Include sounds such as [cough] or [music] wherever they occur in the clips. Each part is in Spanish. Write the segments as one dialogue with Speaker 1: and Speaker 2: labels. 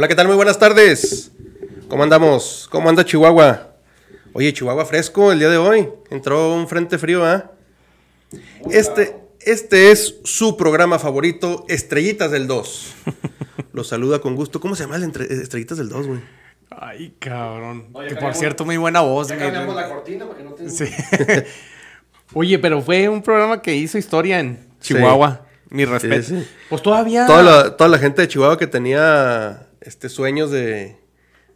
Speaker 1: Hola, ¿qué tal? Muy buenas tardes. ¿Cómo andamos? ¿Cómo anda Chihuahua? Oye, Chihuahua fresco el día de hoy. Entró un frente frío, ¿ah? Este, este es su programa favorito, Estrellitas del 2. [laughs] Los saluda con gusto. ¿Cómo se llama el entre- Estrellitas del 2, güey?
Speaker 2: Ay, cabrón. Que por cierto, muy buena voz.
Speaker 3: Ya cambiamos la cortina para que no.
Speaker 2: Sí. [laughs] Oye, pero fue un programa que hizo historia en Chihuahua. Mi respeto.
Speaker 1: sí.
Speaker 2: Pues todavía.
Speaker 1: Toda la, toda la gente de Chihuahua que tenía este sueños de,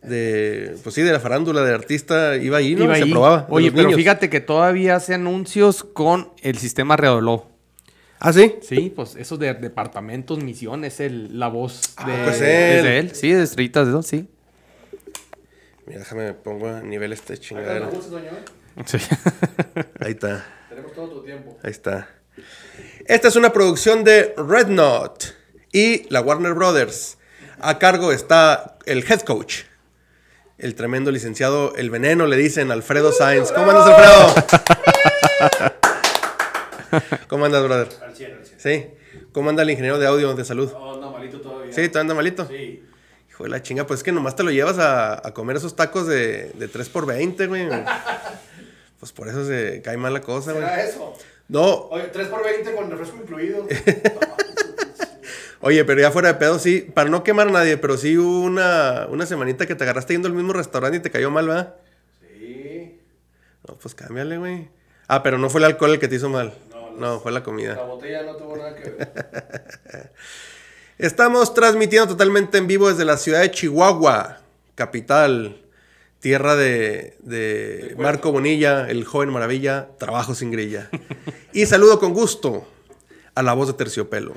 Speaker 1: de pues sí, de la farándula, de artista, iba ahí, ¿no?
Speaker 2: iba
Speaker 1: Y se
Speaker 2: ahí.
Speaker 1: probaba.
Speaker 2: Oye, pero
Speaker 1: niños.
Speaker 2: fíjate que todavía hace anuncios con el sistema Reoló.
Speaker 1: Ah, sí.
Speaker 2: Sí, pues esos de departamentos, misiones, el, la voz de,
Speaker 1: pues
Speaker 2: es
Speaker 1: él.
Speaker 2: de él. Sí, de estrellitas de dos, sí.
Speaker 1: Mira, déjame pongo a nivel este
Speaker 3: ¿eh?
Speaker 2: Sí. [laughs]
Speaker 1: Ahí está.
Speaker 3: Tenemos todo tu tiempo.
Speaker 1: Ahí está. Esta es una producción de Red Knot y la Warner Brothers. A cargo está el head coach, el tremendo licenciado El Veneno, le dicen Alfredo Sainz. ¿Cómo andas, Alfredo? ¿Cómo andas, brother?
Speaker 3: Al cielo, al cielo.
Speaker 1: Sí. ¿Cómo anda el ingeniero de audio de salud?
Speaker 3: Oh, no, malito todavía.
Speaker 1: Sí, ¿tú anda malito?
Speaker 3: Sí.
Speaker 1: Hijo de la chinga, pues es que nomás te lo llevas a, a comer esos tacos de, de 3 por 20 güey. [laughs] Pues por eso se cae mal la cosa, güey.
Speaker 3: ¿Será eso?
Speaker 1: No,
Speaker 3: Oye, 3 por 20 con refresco incluido. [laughs]
Speaker 1: Oye, pero ya fuera de pedo, sí, para no quemar a nadie, pero sí hubo una, una semanita que te agarraste yendo al mismo restaurante y te cayó mal, ¿verdad?
Speaker 3: sí.
Speaker 1: No, pues cámbiale, güey. Ah, pero no fue el alcohol el que te hizo mal.
Speaker 3: No,
Speaker 1: fue la
Speaker 3: La
Speaker 1: comida.
Speaker 3: botella no tuvo nada que ver. [laughs]
Speaker 1: Estamos transmitiendo totalmente en vivo desde la ciudad de Chihuahua, capital, tierra de, de Marco Bonilla, el joven maravilla, trabajo sin grilla. Y saludo con gusto a la voz de terciopelo,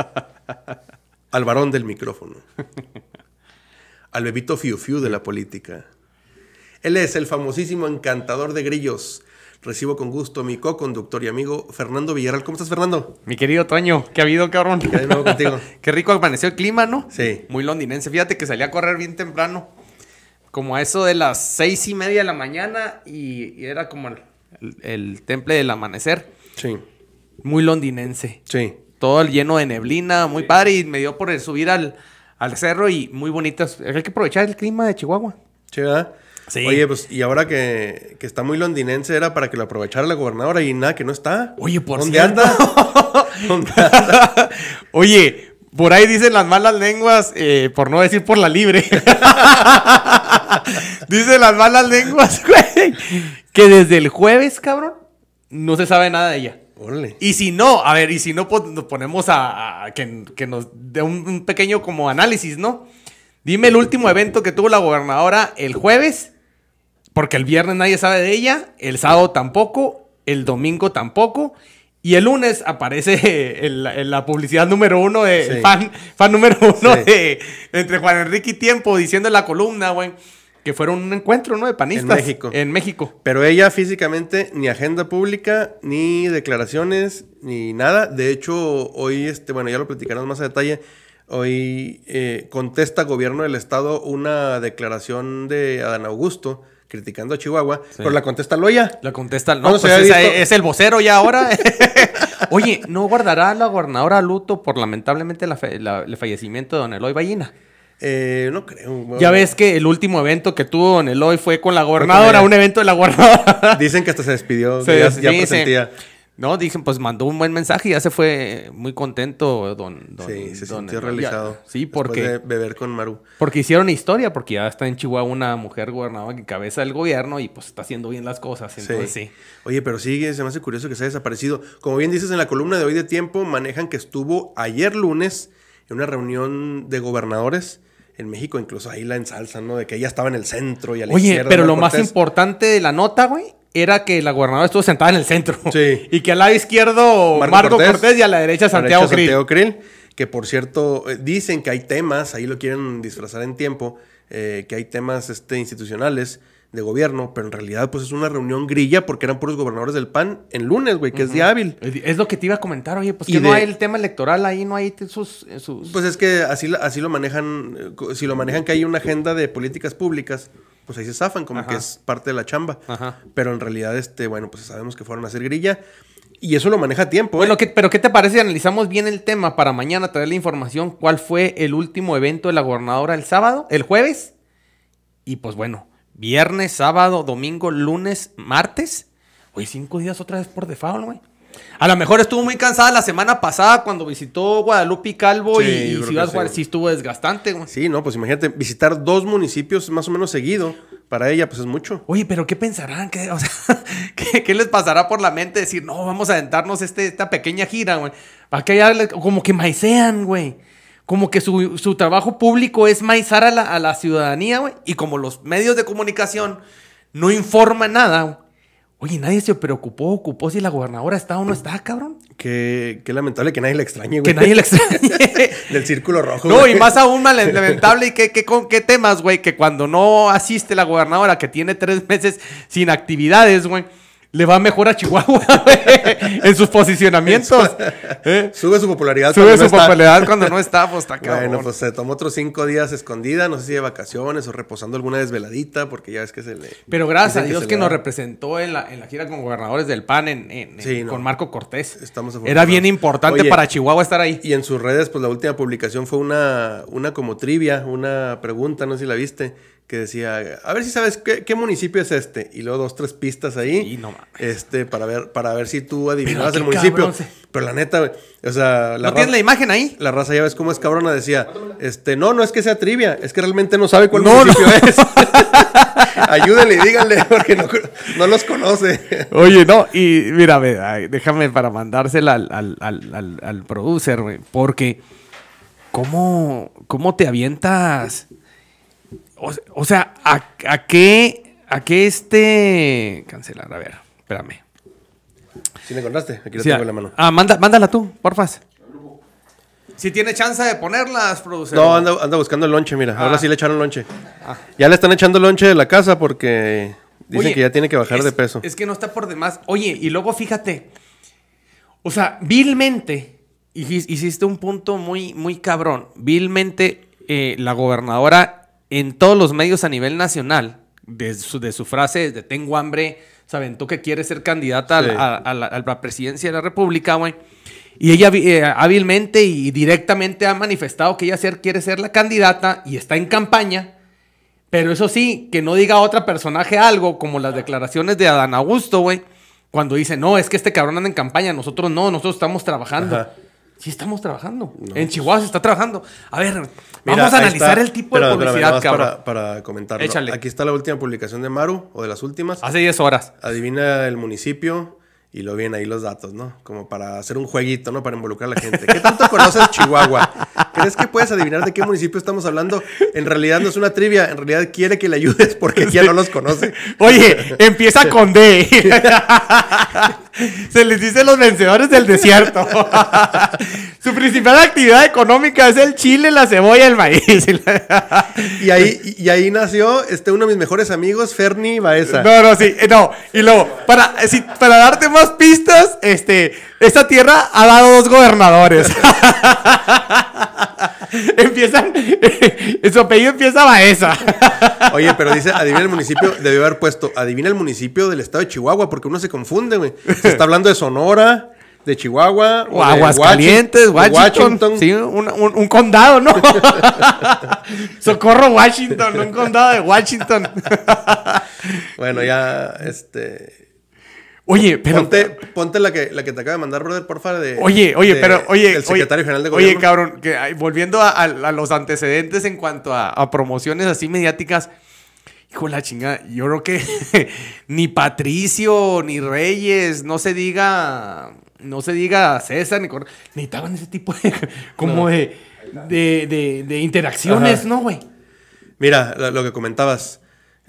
Speaker 1: [laughs] [laughs] al varón del micrófono, al bebito fiu fiu de la política. Él es el famosísimo encantador de grillos. Recibo con gusto mi co-conductor y amigo Fernando Villarreal. ¿Cómo estás, Fernando?
Speaker 2: Mi querido Toño, ¿qué ha habido, cabrón?
Speaker 1: Nuevo contigo. [laughs]
Speaker 2: Qué rico amaneció el clima, ¿no?
Speaker 1: Sí.
Speaker 2: Muy londinense. Fíjate que salí a correr bien temprano. Como a eso de las seis y media de la mañana. Y, y era como el, el- el temple del amanecer.
Speaker 1: Sí,
Speaker 2: Muy londinense.
Speaker 1: sí.
Speaker 2: Todo lleno de neblina, muy padre. Y me dio por el subir al, al cerro y muy bonitas. Hay que aprovechar el clima de Chihuahua.
Speaker 1: Sí, ¿verdad?
Speaker 2: Sí.
Speaker 1: Oye, pues, y ahora que, que está muy londinense era para que lo aprovechara la gobernadora y nada, que no está.
Speaker 2: Oye, por
Speaker 1: ¿Dónde
Speaker 2: cierto.
Speaker 1: anda? [laughs] ¿Dónde anda? [laughs]
Speaker 2: Oye, por ahí dicen las malas lenguas, eh, por no decir por la libre. [laughs] dicen las malas lenguas, güey, que desde el jueves, cabrón, no se sabe nada de ella. Y si no, a ver, y si no, pues nos ponemos a, a que, que nos dé un, un pequeño como análisis, ¿no? Dime el último evento que tuvo la gobernadora el jueves, porque el viernes nadie sabe de ella, el sábado tampoco, el domingo tampoco, y el lunes aparece [laughs] en la, publicidad número uno de
Speaker 1: Sí.
Speaker 2: el fan, fan número uno
Speaker 1: Sí.
Speaker 2: de entre Juan Enrique y Tiempo diciendo en la columna, güey, que fueron un encuentro, ¿no? De panistas.
Speaker 1: México.
Speaker 2: En México.
Speaker 1: Pero ella físicamente ni agenda pública, ni declaraciones, ni nada. De hecho, hoy, este, bueno, ya lo platicaremos más a detalle. Hoy eh, contesta gobierno del estado una declaración de Adán Augusto criticando a Chihuahua, pero la contesta Loya.
Speaker 2: La contesta, no,
Speaker 1: ¿Cuándo
Speaker 2: pues es el vocero ya ahora. [laughs] Oye, ¿no guardará la gobernadora luto por lamentablemente la fe- la- el fallecimiento de Don Eloy Ballina?
Speaker 1: Eh, no creo. bueno.
Speaker 2: Ya ves que el último evento que tuvo Don Eloy fue con la gobernadora, un evento de la gobernadora. [laughs]
Speaker 1: Dicen que hasta se despidió, [laughs]
Speaker 2: Se
Speaker 1: ya,
Speaker 2: sí,
Speaker 1: presentía.
Speaker 2: sí. No, dicen, pues mandó un buen mensaje y ya se fue muy contento don, don
Speaker 1: Sí, se
Speaker 2: don
Speaker 1: sintió realizado.
Speaker 2: Ya- Sí, porque,
Speaker 1: de beber con Maru.
Speaker 2: porque hicieron historia, porque ya está en Chihuahua una mujer gobernadora que cabeza el gobierno y pues está haciendo bien las cosas. Entonces sí.
Speaker 1: Oye, pero sí, se me hace curioso que se haya desaparecido. Como bien dices en la columna de hoy de tiempo, manejan que estuvo ayer lunes en una reunión de gobernadores en México, incluso ahí la ensalzan, ¿no? De que ella estaba en el centro y a la
Speaker 2: Oye,
Speaker 1: izquierda,
Speaker 2: pero
Speaker 1: Mar
Speaker 2: lo más importante de la nota, güey, era que la gobernadora estuvo sentada en el centro.
Speaker 1: Sí. [laughs]
Speaker 2: Y que al lado izquierdo
Speaker 1: Marco
Speaker 2: Marco,
Speaker 1: Cortés.
Speaker 2: Cortés. y a la derecha Santiago
Speaker 1: derecha,
Speaker 2: Krill.
Speaker 1: Santiago Krill, que por cierto, eh, dicen que hay temas, ahí lo quieren disfrazar en tiempo, eh, que hay temas este, institucionales de gobierno, pero en realidad pues es una reunión grilla porque eran puros gobernadores del PAN en lunes, güey, que es día hábil.
Speaker 2: Es lo que te iba a comentar, oye, pues
Speaker 1: Y
Speaker 2: que no hay el tema electoral ahí, no hay sus... sus...
Speaker 1: Pues es que así, así lo manejan, eh, si lo manejan que hay una agenda de políticas públicas, pues ahí se zafan, como
Speaker 2: Ajá.
Speaker 1: que es parte de la chamba.
Speaker 2: Ajá.
Speaker 1: Pero en realidad, este, bueno, pues sabemos que fueron a hacer grilla. Y eso lo maneja a tiempo.
Speaker 2: Bueno,
Speaker 1: ¿eh?
Speaker 2: ¿qué- pero ¿qué te parece si analizamos bien el tema para mañana traer la información? ¿Cuál fue el último evento de la gobernadora el sábado? ¿El jueves? Y pues bueno, viernes, sábado, domingo, lunes, martes. Hoy cinco días otra vez por default, güey. A lo mejor estuvo muy cansada la semana pasada cuando visitó Guadalupe y Calvo
Speaker 1: Sí,
Speaker 2: y- Ciudad. Juárez. Sí estuvo desgastante, güey.
Speaker 1: Sí, no, pues imagínate, visitar dos municipios más o menos seguido, para ella, pues es mucho.
Speaker 2: Oye, pero ¿qué pensarán? ¿Qué, o sea, [laughs] ¿qué, qué les pasará por la mente decir, no, vamos a aventarnos este, esta pequeña gira, güey? Para que ya como que maicean, güey. Como que su, su trabajo público es maizar a la, a la ciudadanía, güey. Y como los medios de comunicación no informan nada. Oye, nadie se preocupó, ocupó si la gobernadora está o no está, cabrón.
Speaker 1: Qué, qué lamentable que nadie la extrañe, güey.
Speaker 2: Que nadie le extrañe. [laughs]
Speaker 1: Del círculo rojo.
Speaker 2: No, y más aún mal- [laughs] lamentable, y qué, qué, con qué temas, güey, que cuando no asiste la gobernadora, que tiene tres meses sin actividades, güey, le va mejor a Chihuahua, en sus posicionamientos. [laughs] ¿eh?
Speaker 1: Sube su popularidad.
Speaker 2: Sube
Speaker 1: cuando
Speaker 2: su
Speaker 1: no está.
Speaker 2: popularidad cuando no está, pues está cabrón.
Speaker 1: Bueno, pues se tomó otros cinco días escondida, no sé si de vacaciones o reposando alguna desveladita, porque ya es que se le.
Speaker 2: Pero gracias a Dios que, nos representó en la, en la gira con gobernadores del PAN en, en- en-
Speaker 1: Sí, no.
Speaker 2: con Marco Cortés.
Speaker 1: Estamos
Speaker 2: Era bien importante
Speaker 1: Oye,
Speaker 2: para Chihuahua estar ahí.
Speaker 1: Y en sus redes, pues la última publicación fue una, una como trivia, una pregunta, no sé si la viste, que decía, a ver si sabes qué, qué municipio es este. Y luego dos, tres pistas ahí.
Speaker 2: Sí, no mames.
Speaker 1: Este, para ver, para ver si tú adivinabas el municipio.
Speaker 2: cabrón se-
Speaker 1: Pero la neta, güey, o sea, la
Speaker 2: ¿No tienes la imagen ahí?
Speaker 1: La raza ya ves cómo es cabrona, decía, este, no, no es que sea trivia, es que realmente no sabe cuál
Speaker 2: No,
Speaker 1: municipio
Speaker 2: no.
Speaker 1: es. [laughs] [laughs] Ayúdenle y díganle, porque no, no los conoce.
Speaker 2: Oye, no, y mira, déjame para mandársela al, al, al, al, al producer, güey, porque ¿cómo, ¿cómo te avientas? O, o sea, ¿a, a qué, a qué este... Cancelar, a ver, espérame.
Speaker 1: ¿Sí le encontraste? Aquí
Speaker 2: Sí,
Speaker 1: tengo en la mano.
Speaker 2: Ah, manda, mándala tú, porfas. Si tiene chance de ponerlas, producer.
Speaker 1: No, anda, anda buscando el lonche, mira.
Speaker 2: Ah.
Speaker 1: Ahora sí le echaron lonche. Ya le están echando lonche de la casa porque dicen
Speaker 2: Oye,
Speaker 1: que ya tiene que bajar
Speaker 2: es-
Speaker 1: de peso.
Speaker 2: Es que no está por demás. Oye, y luego fíjate. O sea, vilmente, hici- hiciste un punto muy, muy cabrón. Vilmente, eh, la gobernadora en todos los medios a nivel nacional, de su, de su frase de tengo hambre, se aventó que quiere ser candidata a, la, a la- a la presidencia de la República, güey. Y ella eh, hábilmente y directamente ha manifestado que ella ser, quiere ser la candidata y está en campaña. Pero eso sí, que no diga otra personaje algo, como las declaraciones de Adán Augusto, güey. Cuando dice, no, es que este cabrón anda en campaña, nosotros no, nosotros estamos trabajando.
Speaker 1: Ajá.
Speaker 2: Sí, estamos trabajando. En Chihuahua se está trabajando. A ver,
Speaker 1: Mira,
Speaker 2: vamos a analizar
Speaker 1: está.
Speaker 2: el tipo de publicidad,
Speaker 1: más
Speaker 2: cabrón.
Speaker 1: Para, para comentarlo.
Speaker 2: Échale.
Speaker 1: Aquí está la última publicación de Maru, o de las últimas.
Speaker 2: Hace 10 horas.
Speaker 1: Adivina el municipio y lo vienen ahí los datos, ¿no? Como para hacer un jueguito, ¿no? Para involucrar a la gente. ¿Qué tanto conoces Chihuahua? ¿Crees que puedes adivinar de qué municipio estamos hablando? En realidad no es una trivia, en realidad quiere que le ayudes porque ya no los conoce.
Speaker 2: Oye, empieza con D. Se les dice los vencedores del desierto. Su principal actividad económica es el chile, la cebolla, el maíz.
Speaker 1: Y ahí, y ahí nació este, uno de mis mejores amigos, Ferni Baeza.
Speaker 2: No, no, sí, eh, no. Y luego, para, sí, para darte más pistas, este, esta tierra ha dado dos gobernadores. [laughs] Empiezan, [laughs] su apellido empieza Baeza. [laughs]
Speaker 1: Oye, pero dice, adivina el municipio, debió haber puesto, adivina el municipio del estado de Chihuahua, porque uno se confunde, güey. Se está hablando de Sonora, de Chihuahua,
Speaker 2: O
Speaker 1: de
Speaker 2: Aguascalientes,
Speaker 1: Washington,
Speaker 2: Washington. Sí, un, un- un condado, ¿no? Socorro, Washington, un condado de Washington.
Speaker 1: Bueno, ya, este...
Speaker 2: Oye, pero.
Speaker 1: ponte, ponte la que, la que te acaba de mandar, brother, porfa, de...
Speaker 2: Oye, oye,
Speaker 1: de-
Speaker 2: pero, oye.
Speaker 1: El secretario
Speaker 2: oye,
Speaker 1: general de
Speaker 2: Oye,
Speaker 1: gobierno.
Speaker 2: cabrón, que, ay, volviendo a, a- a los antecedentes en cuanto a, a promociones así mediáticas. Hijo de la chingada, yo creo que [laughs] ni Patricio, ni Reyes, no se diga. No se diga César, ni Cor- necesitaban ese tipo de. [laughs] como de, de, de, de interacciones,
Speaker 1: Ajá.
Speaker 2: ¿no, güey?
Speaker 1: Mira, lo que comentabas.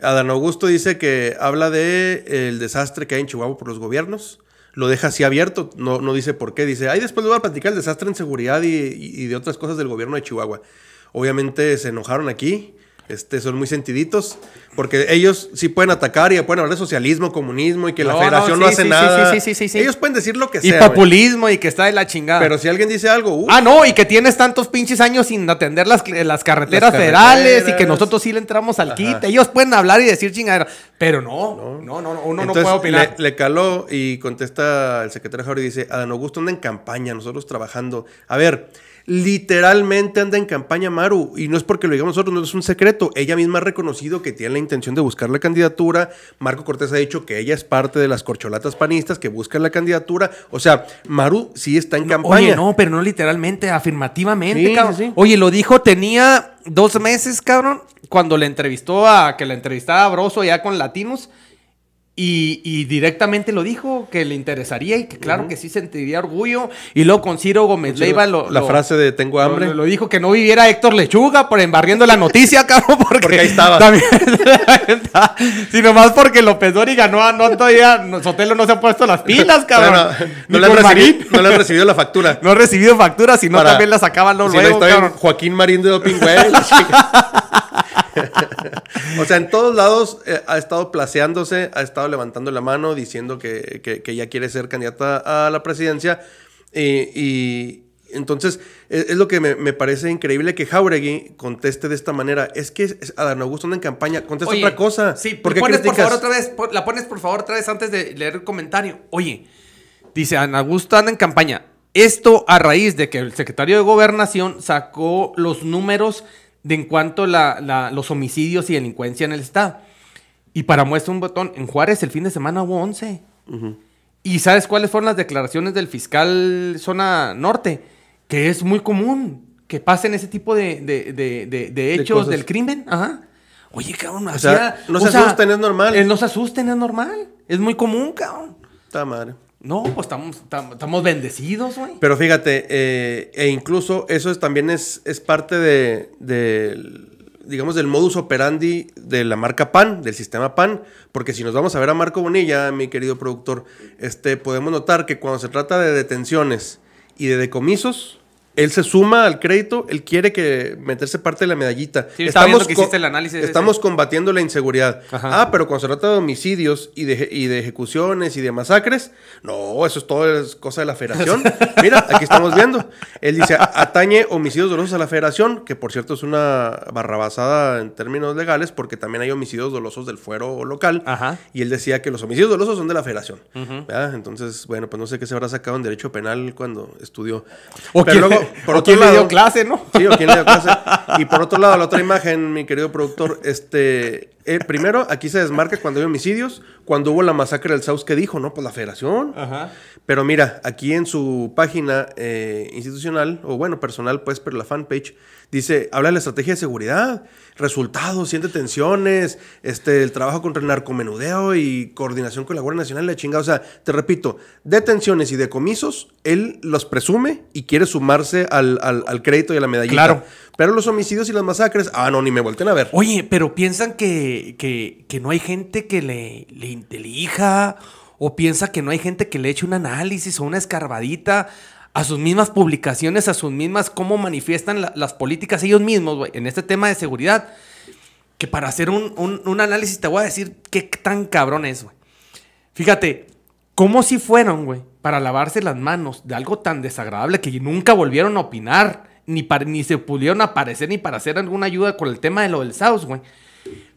Speaker 1: Adán Augusto dice que habla de el desastre que hay en Chihuahua por los gobiernos. Lo deja así abierto, no, no dice por qué. Dice, ahí después le voy a platicar el desastre en seguridad y- y de otras cosas del gobierno de Chihuahua. Obviamente se enojaron aquí. Este, son muy sentiditos, porque ellos sí pueden atacar y pueden hablar de socialismo, comunismo y que la
Speaker 2: No,
Speaker 1: federación
Speaker 2: no,
Speaker 1: no,
Speaker 2: sí,
Speaker 1: hace
Speaker 2: sí,
Speaker 1: nada.
Speaker 2: sí, sí, sí, sí.
Speaker 1: Ellos pueden decir lo que
Speaker 2: Y
Speaker 1: sea. güey.
Speaker 2: populismo y que está de la chingada.
Speaker 1: Pero si alguien dice algo, uh,
Speaker 2: Ah, no, y que tienes tantos pinches años sin atender las, las carreteras
Speaker 1: Las
Speaker 2: federales y que nosotros sí le entramos al
Speaker 1: Ajá.
Speaker 2: quite. Ellos pueden hablar y decir chingadera, pero no, no, no, no, uno
Speaker 1: Entonces,
Speaker 2: no puede opinar.
Speaker 1: Le, le caló y contesta el secretario Jauri y dice, Adán Augusto anda en campaña, nosotros trabajando. A ver, literalmente anda en campaña Maru, y no es porque lo digamos nosotros, no es un secreto. Ella misma ha reconocido que tiene la intención de buscar la candidatura. Marco Cortés ha dicho que ella es parte de las corcholatas panistas que buscan la candidatura. O sea, Maru sí está en campaña.
Speaker 2: Oye, no, pero no literalmente, afirmativamente,
Speaker 1: Sí,
Speaker 2: cabrón.
Speaker 1: sí.
Speaker 2: Oye, lo dijo, tenía dos meses, cabrón, cuando le entrevistó a, que la entrevistaba a Broso ya con Latinos. Y, y directamente lo dijo, que le interesaría y que claro que sí sentiría orgullo. Y luego con Ciro Gómez Leiva lo,
Speaker 1: la
Speaker 2: lo-
Speaker 1: frase de tengo hambre.
Speaker 2: Lo, lo dijo que no viviera Héctor Lechuga por embarriendo la noticia, [laughs] cabrón. Porque,
Speaker 1: Porque ahí estaba.
Speaker 2: También, [laughs] sino más porque López Dori ganó, no todavía, no, Sotelo no se ha puesto las pilas, cabrón. Ni
Speaker 1: no, le recibido, no le han recibido la factura. [laughs]
Speaker 2: No ha recibido facturas, sino
Speaker 1: Para-
Speaker 2: también la sacaban los
Speaker 1: ahí
Speaker 2: luego.
Speaker 1: Joaquín Marín de Doping, güey. O sea, en todos lados eh, ha estado placeándose, ha estado levantando la mano, diciendo que, que, que ya quiere ser candidata a la presidencia. Y, y entonces, es, es lo que me, me parece increíble que Jauregui conteste de esta manera. Es que Adán Augusto anda en campaña, contesta
Speaker 2: Oye,
Speaker 1: otra cosa.
Speaker 2: Sí,
Speaker 1: ¿Por qué
Speaker 2: pones por favor otra vez, la pones por favor otra vez antes de leer el comentario. Oye, dice Ana Augusto anda en campaña. Esto a raíz de que el secretario de Gobernación sacó los números de en cuanto la, la- los homicidios y delincuencia en el estado. Y para muestra un botón, en Juárez el fin de semana hubo 11. ¿Y sabes cuáles fueron las declaraciones del fiscal zona norte? Que es muy común que pasen ese tipo de, de- de- de- hechos del crimen. Ajá. Oye, cabrón,
Speaker 1: O sea, no
Speaker 2: o
Speaker 1: se asusten, es normal.
Speaker 2: eh, no se asusten, es normal. Es muy común, cabrón.
Speaker 1: Está madre.
Speaker 2: No, pues estamos, estamos, bendecidos, güey.
Speaker 1: Pero fíjate, eh, e incluso eso es, también es, es parte de, del, digamos, del modus operandi de la marca PAN, del sistema PAN, porque si nos vamos a ver a Marco Bonilla, mi querido productor, este, podemos notar que cuando se trata de detenciones y de decomisos, él se suma al crédito, él quiere que meterse parte de la medallita.
Speaker 2: Sí, viendo que el análisis ese.
Speaker 1: Estamos combatiendo la inseguridad.
Speaker 2: Ajá.
Speaker 1: Ah, pero cuando se trata de homicidios y de, y de ejecuciones y de masacres, no, eso es todo es cosa de la federación. [laughs] Mira, aquí estamos viendo. Él dice, atañe homicidios dolosos a la federación, que por cierto es una barrabasada en términos legales, porque también hay homicidios dolosos del fuero local.
Speaker 2: Ajá.
Speaker 1: Y él decía que los homicidios dolosos son de la federación. ¿verdad? Entonces, bueno, pues no sé qué se habrá sacado en derecho penal cuando estudió. Pero luego, [laughs] por
Speaker 2: o
Speaker 1: otro
Speaker 2: quién le dio
Speaker 1: lado-
Speaker 2: clase, ¿no?
Speaker 1: Sí, o quién le dio clase. [laughs] Y por otro lado, la otra imagen, mi querido productor, este, eh, primero, aquí se desmarca cuando hay homicidios, cuando hubo la masacre del Saus, que dijo? No, pues la federación.
Speaker 2: Ajá.
Speaker 1: Pero mira, aquí en su página eh, institucional, o bueno, personal, pues, pero la fanpage, dice, habla de la estrategia de seguridad, resultados, siente tensiones, este, el trabajo contra el narcomenudeo y coordinación con la Guardia Nacional, la chingada. O sea, te repito, detenciones y decomisos, él los presume y quiere sumarse al, al- al crédito y a la medallita.
Speaker 2: Claro.
Speaker 1: Pero los homicidios y las masacres, ah, no, ni me volteen a ver.
Speaker 2: Oye, pero piensan que, que, que no hay gente que le, le intelija o piensa que no hay gente que le eche un análisis o una escarbadita a sus mismas publicaciones, a sus mismas, cómo manifiestan la- las políticas ellos mismos, güey, en este tema de seguridad. Que para hacer un, un- un análisis te voy a decir qué tan cabrón es, güey. Fíjate, cómo si fueron, güey, para lavarse las manos de algo tan desagradable que nunca volvieron a opinar, ni, para, ni se pudieron aparecer ni para hacer alguna ayuda con el tema de lo del South, güey.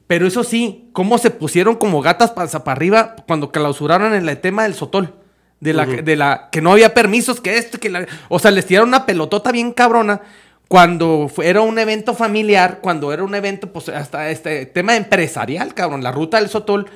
Speaker 2: Pero eso sí, cómo se pusieron como gatas para arriba cuando clausuraron en el tema del Sotol. De la, de la que no había permisos, que esto, que la. O sea, les tiraron una pelotota bien cabrona cuando fue- era un evento familiar, cuando era un evento, pues hasta este tema empresarial, cabrón, la ruta del Sotol.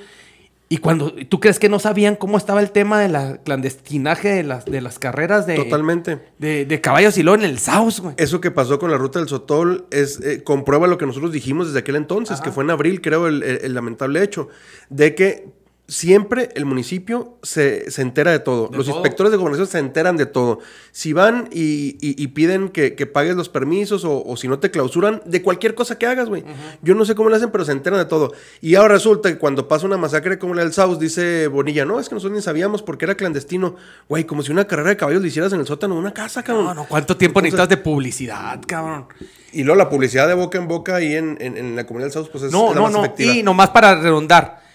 Speaker 2: Y cuando, ¿tú crees que no sabían cómo estaba el tema de la clandestinaje de las, de las carreras de,
Speaker 1: Totalmente.
Speaker 2: de, de caballos y luego en el South, güey?
Speaker 1: Eso que pasó con la ruta del Sotol es eh, comprueba lo que nosotros dijimos desde aquel entonces, que fue en abril, creo, el, el- el lamentable hecho, de que siempre el municipio se, se entera de todo.
Speaker 2: De
Speaker 1: los
Speaker 2: todo.
Speaker 1: inspectores de gobernación se enteran de todo. Si van y, y- y piden que, que pagues los permisos o, o si no te clausuran, de cualquier cosa que hagas, güey. Yo no sé cómo lo hacen, pero se enteran de todo. Y ahora resulta que cuando pasa una masacre como la del South, dice Bonilla, no, es que nosotros ni sabíamos porque era clandestino. Güey, como si una carrera de caballos le hicieras en el sótano de una casa, cabrón.
Speaker 2: No, no, ¿cuánto tiempo
Speaker 1: Entonces-
Speaker 2: necesitas de publicidad, cabrón?
Speaker 1: Y luego la publicidad de boca en boca ahí en, en- en la comunidad del South, pues es
Speaker 2: No,
Speaker 1: la
Speaker 2: no,
Speaker 1: más
Speaker 2: no.
Speaker 1: efectiva.
Speaker 2: Y nomás para redundar,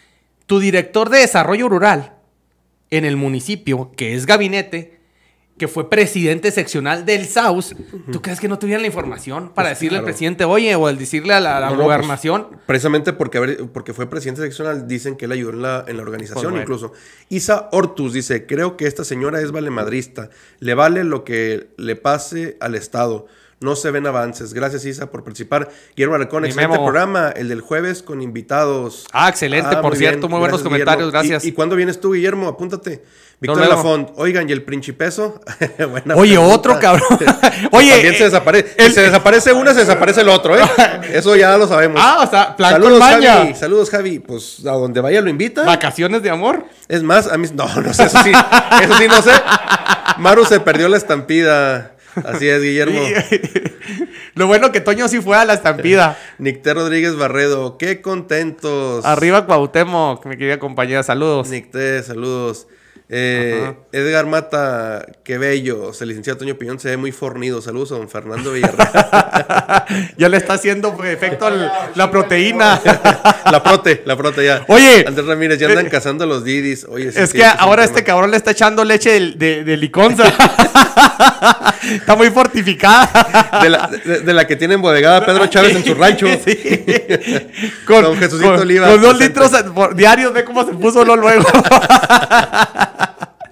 Speaker 2: tu director de desarrollo rural en el municipio, que es gabinete, que fue presidente seccional del SAUS, ¿tú crees que no tuvieran la información para
Speaker 1: Pues
Speaker 2: decirle al presidente, oye, o al decirle a la, a la
Speaker 1: No, no,
Speaker 2: gobernación?
Speaker 1: pues, precisamente porque, porque fue presidente seccional, dicen que él ayudó en la, en la organización
Speaker 2: Pues bueno.
Speaker 1: incluso. Isa Hortus dice, creo que esta señora es valemadrista. Le vale lo que le pase al Estado. No se ven avances. Gracias, Isa, por participar. Guillermo Arcón,
Speaker 2: Mi
Speaker 1: excelente
Speaker 2: Memo.
Speaker 1: programa. El del jueves con invitados.
Speaker 2: Ah, excelente, por cierto, muy buenos comentarios,
Speaker 1: Guillermo.
Speaker 2: gracias.
Speaker 1: ¿Y, y cuándo vienes tú, Guillermo? Apúntate. Víctor
Speaker 2: luego.
Speaker 1: Lafont. Oigan, ¿y el principeso? [laughs] Buena
Speaker 2: Oye,
Speaker 1: pregunta.
Speaker 2: otro cabrón. [laughs] [laughs] Oye,
Speaker 1: También se
Speaker 2: eh,
Speaker 1: desaparece.
Speaker 2: el-
Speaker 1: Si se desaparece una, se desaparece el otro, ¿eh? Eso ya lo sabemos.
Speaker 2: Ah, o sea, plan
Speaker 1: Saludos,
Speaker 2: maña.
Speaker 1: Javi. Saludos, Javi. Pues a donde vaya lo invita.
Speaker 2: Vacaciones de amor.
Speaker 1: Es más, a mí. No, no sé, eso sí. Eso sí, no sé. Maru se perdió la estampida. Así es, Guillermo.
Speaker 2: Lo bueno que Toño sí fue a la estampida. [laughs]
Speaker 1: Nicté Rodríguez Barredo. Qué contentos.
Speaker 2: Arriba Cuauhtémoc, mi querida compañera, saludos.
Speaker 1: Nicté, saludos. Eh. Edgar Mata, qué bello. El licenciado Toño Piñón se ve muy fornido. Saludos a don Fernando Villarreal. [laughs]
Speaker 2: ya le está haciendo efecto la proteína. [laughs]
Speaker 1: la prote, la prote ya.
Speaker 2: Oye,
Speaker 1: Andrés Ramírez, ya andan
Speaker 2: eh,
Speaker 1: cazando los didis. Oye, sí,
Speaker 2: es
Speaker 1: sí,
Speaker 2: que
Speaker 1: es
Speaker 2: ahora este cabrón le está echando leche de, de, de liconza. [laughs] está muy fortificada.
Speaker 1: De la, de- de la que tiene embodegada Pedro Chávez en su rancho.
Speaker 2: Sí.
Speaker 1: Don Jesucito
Speaker 2: con,
Speaker 1: Oliva,
Speaker 2: con dos litros diarios, ve cómo se puso lo luego.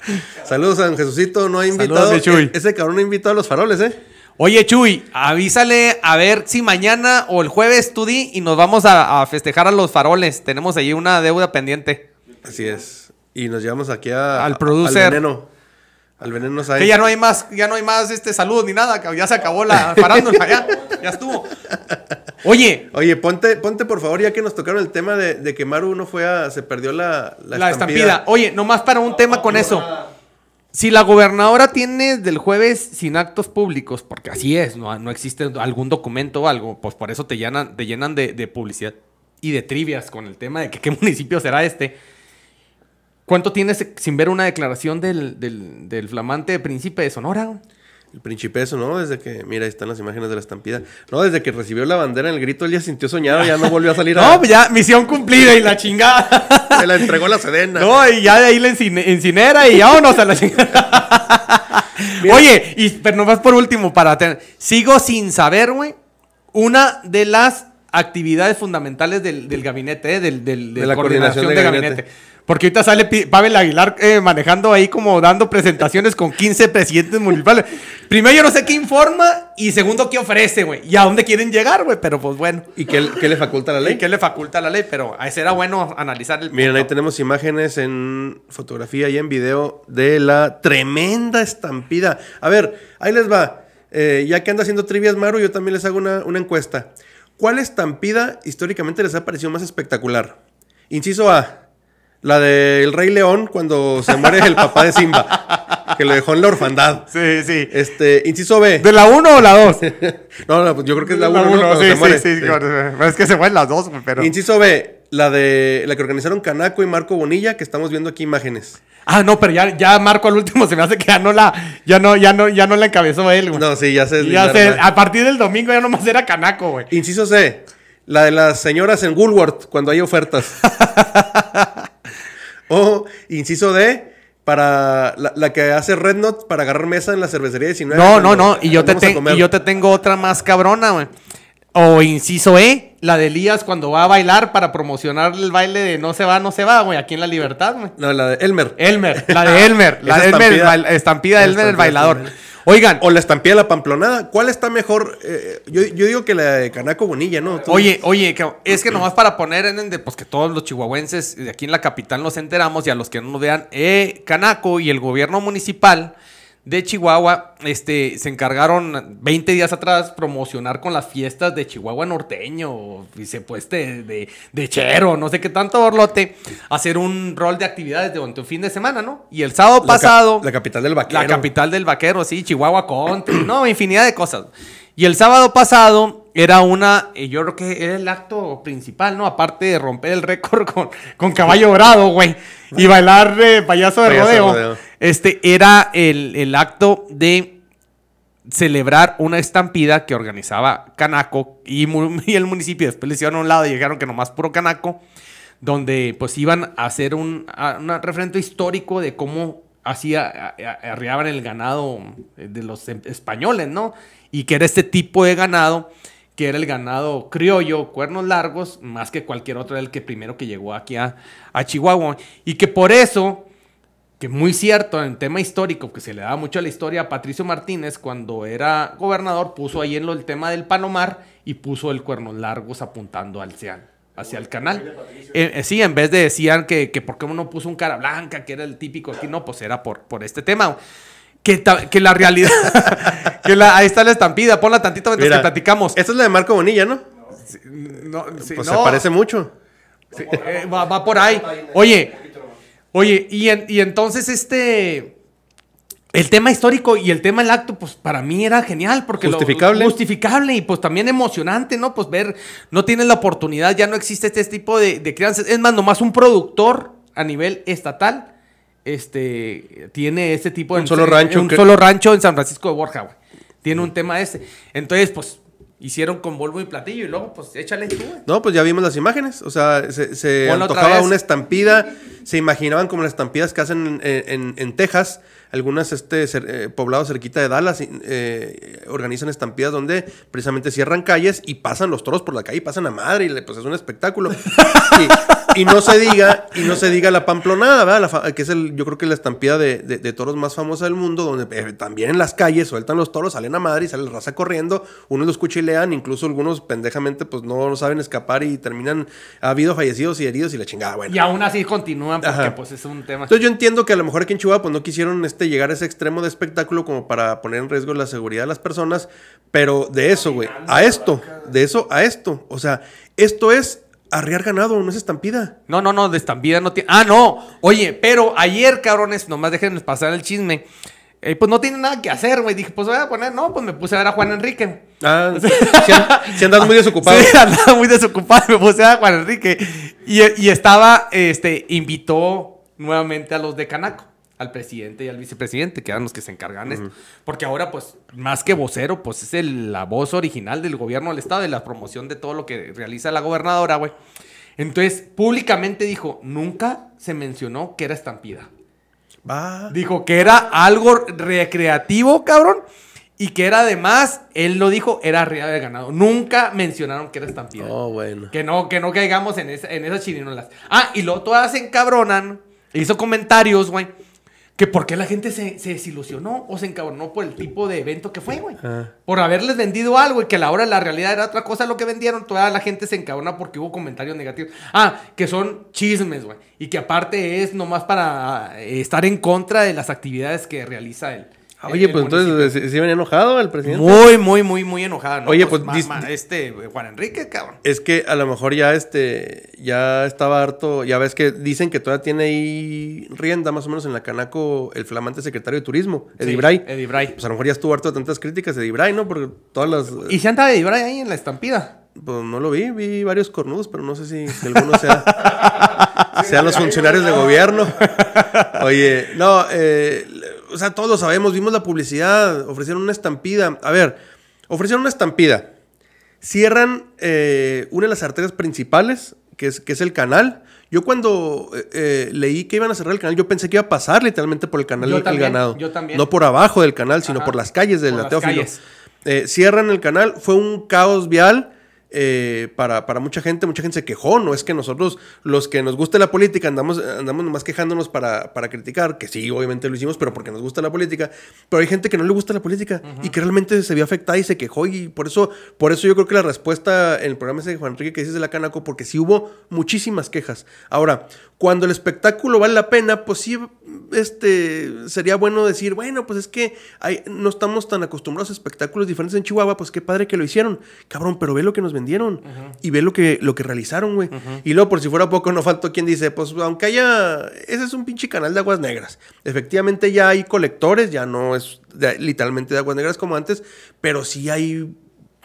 Speaker 2: [laughs]
Speaker 1: Saludos a don Jesucito, no ha invitado. e- ese cabrón no ha invitado a los faroles, ¿eh?
Speaker 2: Oye, Chuy, avísale a ver si mañana o el jueves tú di y nos vamos a, a festejar a los faroles. Tenemos allí una deuda pendiente.
Speaker 1: Así es. Y nos llevamos aquí a,
Speaker 2: Al producer.
Speaker 1: Al veneno. Al veneno sabe.
Speaker 2: Que ya no hay más, ya no hay más este saludos ni nada, ya se acabó la [laughs] farándula, ya, ya estuvo. Oye,
Speaker 1: Oye, ponte, ponte por favor, ya que nos tocaron el tema de, de que Maru no fue a. Se perdió la,
Speaker 2: la, estampida. Oye, nomás para un tema con eso. Si la gobernadora tiene del jueves sin actos públicos, porque así es, no, no existe algún documento o algo, pues por eso te llenan, te llenan de, de publicidad y de trivias con el tema de que qué [laughs] municipio será este. ¿Cuánto tienes sin ver una declaración del, del, del flamante príncipe de Sonora?
Speaker 1: El principeso, ¿no? Desde que. Mira, ahí están las imágenes de la estampida. No, desde que recibió la bandera en el grito, él ya sintió soñado, ya no volvió a salir a. [laughs]
Speaker 2: No, pues ya, misión cumplida y la chingada. [laughs]
Speaker 1: Se la entregó la sedena.
Speaker 2: No, y ya de ahí la encine- incinera y vámonos a la chingada. [laughs]
Speaker 1: Mira.
Speaker 2: Oye, y pero nomás por último, para tener. Sigo sin saber, güey, una de las actividades fundamentales del, del gabinete, eh, del, del-
Speaker 1: De la coordinación de gabinete.
Speaker 2: Porque ahorita sale Pavel Aguilar eh, manejando ahí como dando presentaciones con 15 presidentes municipales. Primero, yo no sé qué informa y segundo, qué ofrece, güey. Y a dónde quieren llegar, güey. Pero pues bueno.
Speaker 1: ¿Y qué, qué le faculta la
Speaker 2: ¿Y
Speaker 1: ley?
Speaker 2: qué le faculta la ley? Pero a ese era bueno analizar el
Speaker 1: Miren, ahí tenemos imágenes en fotografía y en video de la tremenda estampida. A ver, ahí les va. Eh, ya que anda haciendo trivias, Maru, yo también les hago una, una encuesta. ¿Cuál estampida históricamente les ha parecido más espectacular? Inciso A, la del Rey León cuando se muere el papá de Simba, que lo dejó en la orfandad.
Speaker 2: Sí, sí.
Speaker 1: Este, inciso B.
Speaker 2: ¿De la 1 o la 2? [laughs]
Speaker 1: No, no, pues yo creo que es la 1,
Speaker 2: sí, sí, sí, sí. Es que se fueron las dos, güey, pero...
Speaker 1: Inciso B, la de la que organizaron Canaco y Marco Bonilla, que estamos viendo aquí imágenes.
Speaker 2: Ah, no, pero ya, ya Marco al último se me hace que ya no la, ya no, ya no, ya no la encabezó él, güey.
Speaker 1: No, sí, ya se
Speaker 2: ya
Speaker 1: ¿verdad?
Speaker 2: a partir del domingo ya nomás era canaco, güey.
Speaker 1: Inciso C, la de las señoras en Woolworth cuando hay ofertas. [laughs] o inciso D, para la, la que hace Red Knot para agarrar mesa en la cervecería 19.
Speaker 2: No, no, no, y yo, te y yo te tengo otra más cabrona, güey. O inciso E, la de Elías cuando va a bailar para promocionar el baile de No se va, no se va, güey, aquí en La Libertad, güey.
Speaker 1: No, la de Elmer.
Speaker 2: Elmer, la de [laughs] Elmer, la de Elmer, el
Speaker 1: estampida-
Speaker 2: estampida Elmer el bailador. Oigan,
Speaker 1: O la estampilla de la pamplonada. ¿Cuál está mejor? Eh, yo, yo digo que la de Canaco Bonilla, ¿no? Tú-
Speaker 2: Oye, oye, es que nomás para poner en, de, pues que todos los chihuahuenses de aquí en la capital nos enteramos y a los que no nos vean, eh, Canaco y el gobierno municipal de Chihuahua, este, se encargaron 20 días atrás promocionar con las fiestas de Chihuahua norteño, y se pues de, de, de chero, no sé qué tanto borlote, hacer un rol de actividades durante un fin de semana, ¿no? Y el sábado
Speaker 1: La
Speaker 2: pasado...
Speaker 1: La, capital del vaquero.
Speaker 2: La capital del vaquero, sí, Chihuahua Country, no, infinidad de cosas. Y el sábado pasado era una, yo creo que era el acto principal, ¿no? Aparte de romper el récord [laughs] con, con caballo dorado, güey, y bailar eh, payaso de
Speaker 1: Payaso de
Speaker 2: rodeo.
Speaker 1: rodeo.
Speaker 2: Este era el, el acto de celebrar una estampida que organizaba Canaco y, [laughs] el municipio. Después le hicieron a un lado y llegaron que nomás puro Canaco, donde pues iban a hacer un, a- un referente histórico de cómo hacía, arriaban el ganado de los em- españoles, ¿no? Y que era este tipo de ganado, que era el ganado criollo, cuernos largos, más que cualquier otro, era el que primero que llegó aquí a, a Chihuahua. Y que por eso que muy cierto en tema histórico, que se le daba mucho a la historia a Patricio Martínez, cuando era gobernador, puso ahí en lo el tema del Palomar y puso el cuernos largos apuntando al hacia, hacia el canal. Eh, eh, sí, en vez de decían que, que por qué uno puso un cara blanca, que era el típico aquí, no, pues era por, por este tema. Que, la realidad, [laughs] que la, ahí está la estampida, ponla tantito mientras
Speaker 1: Mira,
Speaker 2: que platicamos.
Speaker 1: Esta es la de Marco Bonilla, ¿no?
Speaker 2: No, sí,
Speaker 1: pues
Speaker 2: no.
Speaker 1: se parece mucho.
Speaker 2: Sí, eh, va, va por ahí. Oye, oye, y, en- y entonces este. El tema histórico y el tema del acto, pues para mí era genial, porque lo-
Speaker 1: Justificable.
Speaker 2: justificable y pues también emocionante, ¿no? Pues ver, no tienes la oportunidad, ya no existe este tipo de, de crianzas. Es más, nomás un productor a nivel estatal, este, tiene este tipo de
Speaker 1: Un solo rancho
Speaker 2: un
Speaker 1: que-
Speaker 2: solo rancho en San Francisco de Borja, güey. Tiene un tema ese. Entonces, pues, hicieron con Volvo y platillo y luego, pues, échale tú, güey.
Speaker 1: No, pues ya vimos las imágenes. O sea, se, antojaba una estampida. Se imaginaban como las estampidas que hacen en, en- en Texas. Algunas este, eh, poblados cerquita de Dallas eh, organizan estampidas donde precisamente cierran calles y pasan los toros por la calle y pasan a madre y le- pues es un espectáculo. [laughs] y, y no se diga, y no se diga la pamplonada, ¿verdad? La que es el, yo creo que la estampida de, de- de toros más famosa del mundo, donde eh, también en las calles sueltan los toros, salen a madre y sale la raza corriendo, unos los cuchilean, incluso algunos pendejamente pues no, no saben escapar y terminan, ha habido fallecidos y heridos y la chingada, bueno.
Speaker 2: Y aún así continúan porque,
Speaker 1: Ajá.
Speaker 2: pues, es un tema.
Speaker 1: Entonces yo entiendo que a lo mejor aquí en Chihuahua pues no quisieron este, llegar a ese extremo de espectáculo como para poner en riesgo la seguridad de las personas, pero de eso, güey, a esto, de eso a esto, o sea, esto es arriar ganado, no es estampida.
Speaker 2: No, no, no, de estampida no tiene. Ah, no. Oye, pero ayer, cabrones, nomás déjenme pasar el chisme. Eh, pues no tiene nada que hacer, güey. Dije, pues voy a poner, no, pues me puse a ver a Juan Enrique.
Speaker 1: Ah, [laughs] si, an- [laughs] si andas muy desocupado.
Speaker 2: Sí, andaba muy desocupado, me puse a ver a Juan Enrique. Y, y estaba, este, invitó nuevamente a los de Canaco, al presidente y al vicepresidente, que eran los que se encargan de esto. Porque ahora, pues, más que vocero, pues es el- la voz original del gobierno del estado, de la promoción de todo lo que realiza la gobernadora, güey. Entonces, públicamente dijo, nunca se mencionó que era estampida. Dijo que era algo recreativo, cabrón. Y que era además, él lo dijo, era real de ganado. Nunca mencionaron que era estampida.
Speaker 1: Oh, bueno.
Speaker 2: Que no, que no caigamos en, esa- en esas chirinolas. Ah, y luego todas se encabronan. Hizo comentarios, güey. Que por qué la gente se, se desilusionó o se encabronó por el tipo de evento que fue, güey.
Speaker 1: Ah.
Speaker 2: Por haberles vendido algo y que a la hora la realidad era otra cosa lo que vendieron. Toda la gente se encabrona porque hubo comentarios negativos. Ah, que son chismes, güey. Y que aparte es nomás para eh, estar en contra de las actividades que realiza él.
Speaker 1: Oye, pues entonces ¿sí, sí venía enojado el presidente.
Speaker 2: Muy, muy, muy, muy enojada. ¿no?
Speaker 1: Oye, pues,
Speaker 2: ma- ma- este, Juan Enrique, cabrón.
Speaker 1: Es que a lo mejor ya este ya estaba harto, ya ves que dicen que todavía tiene ahí rienda más o menos en la Canaco el flamante secretario de turismo, Eddie
Speaker 2: Sí,
Speaker 1: Bray.
Speaker 2: Eddie Bray.
Speaker 1: Pues a lo mejor ya estuvo harto de tantas críticas de Eddie Bray, ¿no? Porque todas las
Speaker 2: ¿Y si anda de Bray ahí en la estampida?
Speaker 1: pues no lo vi, vi varios cornudos, pero no sé si, si alguno sea [laughs] [laughs] sean los funcionarios de gobierno. [laughs] Oye, no, eh, o sea, todos lo sabemos, vimos la publicidad, ofrecieron una estampida. A ver, ofrecieron una estampida. Cierran eh, una de las arterias principales, que es, que es el canal. Yo cuando eh, leí que iban a cerrar el canal, yo pensé que iba a pasar literalmente por el canal
Speaker 2: Yo
Speaker 1: el
Speaker 2: también,
Speaker 1: ganado.
Speaker 2: yo también.
Speaker 1: No por abajo del canal, sino
Speaker 2: Ajá,
Speaker 1: por las calles del Teófilo. Eh, cierran el canal, fue un caos vial. Eh, para, para mucha gente, mucha gente se quejó, no es que nosotros, los que nos gusta la política, andamos, andamos nomás quejándonos para, para criticar, que sí, obviamente lo hicimos, pero porque nos gusta la política, pero hay gente que no le gusta la política y que realmente se vio afectada y se quejó y por eso, por eso yo creo que la respuesta en el programa ese de Juan Enrique que dices de la Canaco, porque sí hubo muchísimas quejas. Ahora, cuando el espectáculo vale la pena, pues sí, este, sería bueno decir, bueno, pues es que hay- no estamos tan acostumbrados a espectáculos diferentes en Chihuahua, pues qué padre que lo hicieron. Cabrón, pero ve lo que nos vendieron y ve lo que, lo que realizaron, güey. Y luego, por si fuera poco, no faltó quien dice, pues aunque haya, ese es un pinche canal de aguas negras. Efectivamente ya hay colectores, ya no es de- literalmente de aguas negras como antes, pero sí hay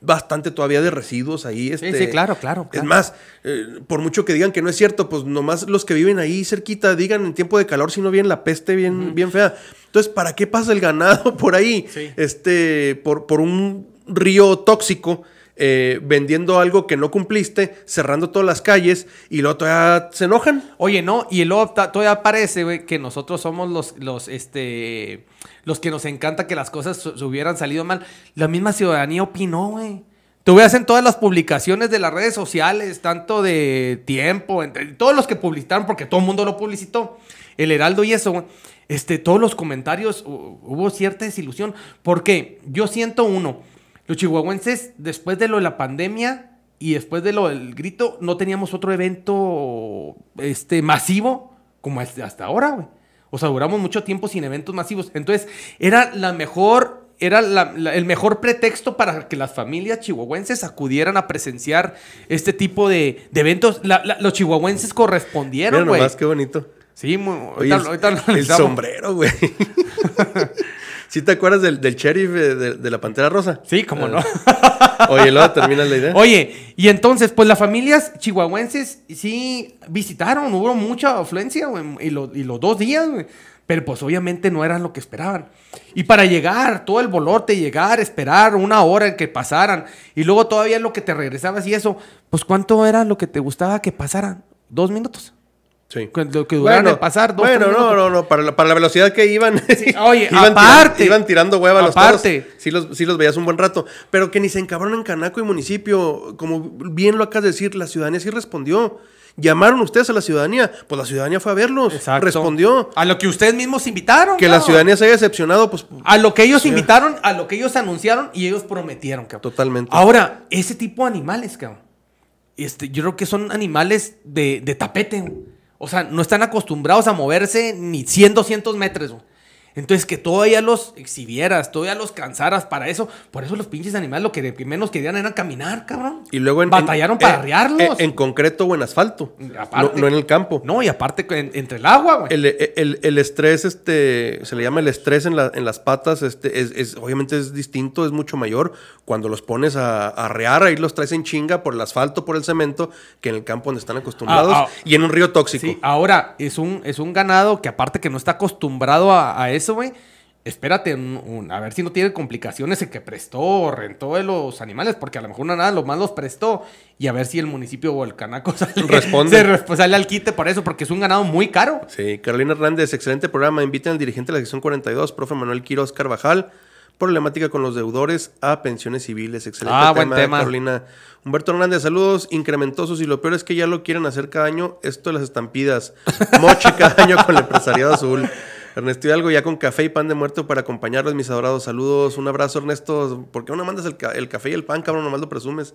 Speaker 1: bastante todavía de residuos ahí.
Speaker 2: Sí,
Speaker 1: Este,
Speaker 2: sí, claro, claro.
Speaker 1: es más, eh, por mucho que digan que no es cierto, pues nomás los que viven ahí cerquita digan en tiempo de calor si no vienen la peste bien, bien fea. Entonces, ¿para qué pasa el ganado [laughs] por ahí?
Speaker 2: Sí.
Speaker 1: Este, por, por un río tóxico. Eh, vendiendo algo que no cumpliste, cerrando todas las calles y luego todavía se enojan.
Speaker 2: Oye, no, y luego todavía parece, que nosotros somos los, los, este, los que nos encanta que las cosas su- hubieran salido mal. La misma ciudadanía opinó, güey. Tú veas en todas las publicaciones de las redes sociales, tanto de tiempo, entre, todos los que publicitaron, porque todo el mundo lo publicitó, el Heraldo y eso. Este, todos los comentarios hu- hubo cierta desilusión. Porque yo siento uno, los chihuahuenses, después de lo de la pandemia y después de lo del grito, no teníamos otro evento este, masivo como hasta ahora, güey. O sea, duramos mucho tiempo sin eventos masivos. Entonces, era la mejor, era la- la- el mejor pretexto para que las familias chihuahuenses acudieran a presenciar este tipo de, de eventos. La- los chihuahuenses correspondieron,
Speaker 1: Mira
Speaker 2: güey.
Speaker 1: nomás, qué bonito.
Speaker 2: Sí, muy,
Speaker 1: Oye,
Speaker 2: ahorita,
Speaker 1: el,
Speaker 2: ahorita
Speaker 1: el sombrero, güey. [laughs] ¿Sí te acuerdas del, del sheriff eh, de, de la Pantera Rosa?
Speaker 2: Sí, cómo no. [laughs]
Speaker 1: Oye, luego termina la idea.
Speaker 2: Oye, y entonces, pues las familias chihuahuenses sí visitaron, hubo mucha afluencia, güey, y, lo- y los dos días, güey. Pero pues obviamente no era lo que esperaban. Y para llegar, todo el bolote, llegar, esperar una hora en que pasaran, y luego todavía lo que te regresabas y eso, pues ¿cuánto era lo que te gustaba que pasaran? Dos minutos.
Speaker 1: Sí.
Speaker 2: Lo que duraron en pasar dos
Speaker 1: Bueno, no, no, no, para la, para la velocidad que iban. [laughs]
Speaker 2: oye,
Speaker 1: iban
Speaker 2: aparte.
Speaker 1: tiran- iban tirando hueva los
Speaker 2: Aparte.
Speaker 1: toros. Sí los, sí los veías un buen rato. Pero que ni se encabronan Canaco y municipio. Como bien lo acabas de decir, la ciudadanía sí respondió. Llamaron ustedes a la ciudadanía. Pues la ciudadanía fue a verlos.
Speaker 2: Exacto.
Speaker 1: Respondió.
Speaker 2: A lo que ustedes mismos invitaron.
Speaker 1: Que la ciudadanía se haya decepcionado, pues
Speaker 2: A lo que ellos invitaron, a lo que ellos anunciaron y ellos prometieron, cabrón.
Speaker 1: totalmente.
Speaker 2: Ahora, ese tipo de animales, cabrón. Este, yo creo que son animales de, de tapete. O sea, no están acostumbrados a moverse ni 100, 200 metros, güey. Entonces, que todavía los exhibieras, todavía los cansaras para eso. Por eso los pinches animales lo que de menos querían era caminar, cabrón.
Speaker 1: Y luego en,
Speaker 2: Batallaron
Speaker 1: en-
Speaker 2: para
Speaker 1: en-
Speaker 2: arriarlos.
Speaker 1: En, en concreto o en asfalto.
Speaker 2: Aparte.
Speaker 1: No, no en el campo.
Speaker 2: No, y aparte en- entre el agua, güey.
Speaker 1: El, el- el estrés, este, se le llama el estrés en, la- en las patas, este, es, es- obviamente es distinto, es mucho mayor cuando los pones a, a arrear, ahí los traes en chinga por el asfalto, por el cemento, que en el campo donde están acostumbrados
Speaker 2: Ah, ah.
Speaker 1: y en un río tóxico.
Speaker 2: Sí, ahora es un, es un ganado que aparte que no está acostumbrado a, a eso, güey. Espérate, un- un- a ver si no tiene complicaciones el que prestó o rentó de los animales, porque a lo mejor una nada, lo más los prestó. Y a ver si el municipio o el canaco [laughs] sale,
Speaker 1: Responde.
Speaker 2: se resp- sale al quite por eso, porque es un ganado muy caro.
Speaker 1: Sí, Carolina Hernández, excelente programa. Inviten al dirigente de la sección 42, profe Manuel Quiroz Carvajal. Problemática con los deudores a pensiones civiles. Excelente
Speaker 2: Ah, buen tema.
Speaker 1: Carolina. Humberto Hernández, saludos incrementosos. Y lo peor es que ya lo quieren hacer cada año. Esto de las estampidas. Moche cada año con el empresariado azul. Ernesto Hidalgo, ya con café y pan de muerto para acompañarlos, mis adorados. Saludos, un abrazo, Ernesto. ¿Por qué no mandas el, ca- el café y el pan, cabrón? Nomás lo presumes.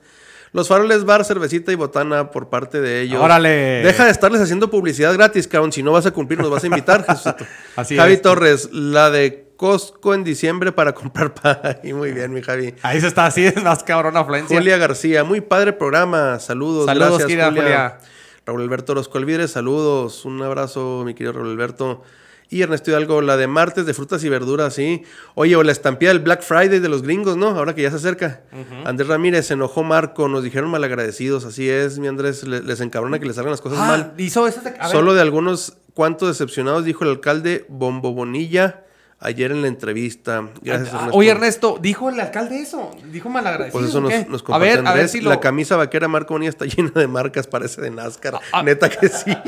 Speaker 1: Los faroles bar, cervecita y botana por parte de ellos.
Speaker 2: Órale.
Speaker 1: Deja de estarles haciendo publicidad gratis, cabrón. Si no vas a cumplir, nos vas a invitar, [laughs] Jesucito.
Speaker 2: Así
Speaker 1: Javi
Speaker 2: es.
Speaker 1: Torres, la de Costco en diciembre para comprar pan. [laughs] Y muy bien, mi Javi.
Speaker 2: Ahí se está así, es más cabrón afluencia.
Speaker 1: Julia García, muy padre programa. Saludos,
Speaker 2: Saludos,
Speaker 1: gracias,
Speaker 2: querida
Speaker 1: Julia.
Speaker 2: Julia.
Speaker 1: Raúl Alberto Orozco Alvidres, saludos. Un abrazo, mi querido Raúl Alberto. Y Ernesto Hidalgo, la de martes de frutas y verduras, sí. Oye, o la estampida del Black Friday de los gringos, ¿no? Ahora que ya se acerca. Andrés Ramírez, se enojó Marco, nos dijeron malagradecidos. Así es, mi Andrés, le- les encabrona que les salgan las cosas
Speaker 2: Ah,
Speaker 1: mal.
Speaker 2: hizo eso. de-.
Speaker 1: Solo de algunos cuantos decepcionados, dijo el alcalde Bombo Bonilla ayer en la entrevista. Gracias,
Speaker 2: Ah,
Speaker 1: Ernesto.
Speaker 2: Oye, Ernesto, ¿dijo el alcalde eso? ¿Dijo malagradecido?
Speaker 1: Pues eso nos,
Speaker 2: qué?
Speaker 1: nos
Speaker 2: a
Speaker 1: comparte
Speaker 2: ver, a ver
Speaker 1: Andrés.
Speaker 2: si lo...
Speaker 1: La camisa vaquera Marco Bonilla está [laughs] llena de marcas, parece de NASCAR.
Speaker 2: Ah,
Speaker 1: Neta que sí. [laughs]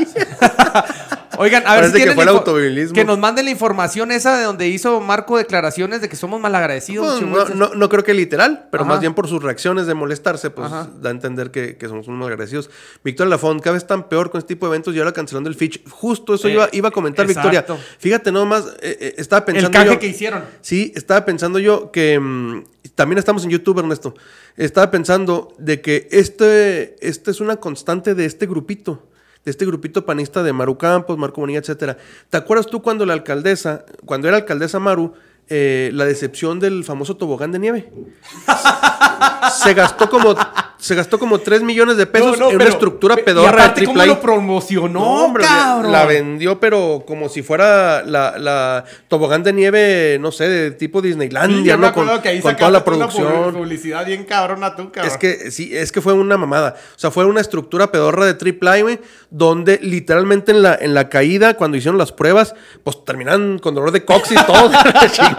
Speaker 2: Oigan, a ver
Speaker 1: Parece
Speaker 2: si
Speaker 1: que fue el automovilismo.
Speaker 2: Que nos manden la información esa de donde hizo Marco declaraciones de que somos malagradecidos.
Speaker 1: Pues, no, no, no creo que literal, pero
Speaker 2: Ajá.
Speaker 1: más bien por sus reacciones de molestarse, pues
Speaker 2: Ajá.
Speaker 1: da a entender que, que somos unos agradecidos. Victoria Lafont, cada vez están peor con este tipo de eventos y ahora cancelando el Fitch. Justo eso
Speaker 2: Eh,
Speaker 1: iba, iba a comentar,
Speaker 2: exacto.
Speaker 1: Victoria. Fíjate nomás, eh, eh, estaba
Speaker 2: El
Speaker 1: pensando
Speaker 2: canje
Speaker 1: yo...
Speaker 2: que hicieron.
Speaker 1: Sí, estaba pensando yo que mm, también estamos en YouTube, Ernesto. Estaba pensando de que este, este es una constante de este grupito. De este grupito panista de Maru Campos, Marco Bonilla, etcétera. ¿Te acuerdas tú cuando la alcaldesa, cuando era alcaldesa Maru, eh, la decepción del famoso tobogán de nieve? se gastó como se gastó como 3 millones de pesos
Speaker 2: No, no,
Speaker 1: en una estructura
Speaker 2: y
Speaker 1: pedorra de
Speaker 2: aparte,
Speaker 1: triple
Speaker 2: ¿cómo lo promocionó,
Speaker 1: No, hombre,
Speaker 2: cabrón?
Speaker 1: la vendió, pero como si fuera la, la tobogán de nieve, no sé, de tipo
Speaker 2: Sí,
Speaker 1: Disneylandia,
Speaker 2: me
Speaker 1: ¿no? Con,
Speaker 2: que ahí
Speaker 1: con toda la
Speaker 2: una
Speaker 1: producción.
Speaker 2: publicidad bien cabrona tú, cabrón.
Speaker 1: Es que sí, es que fue una mamada. O sea, fue una estructura pedorra de triple güey, donde literalmente en la, en la caída, cuando hicieron las pruebas, pues terminan con dolor de cox y todo. [laughs]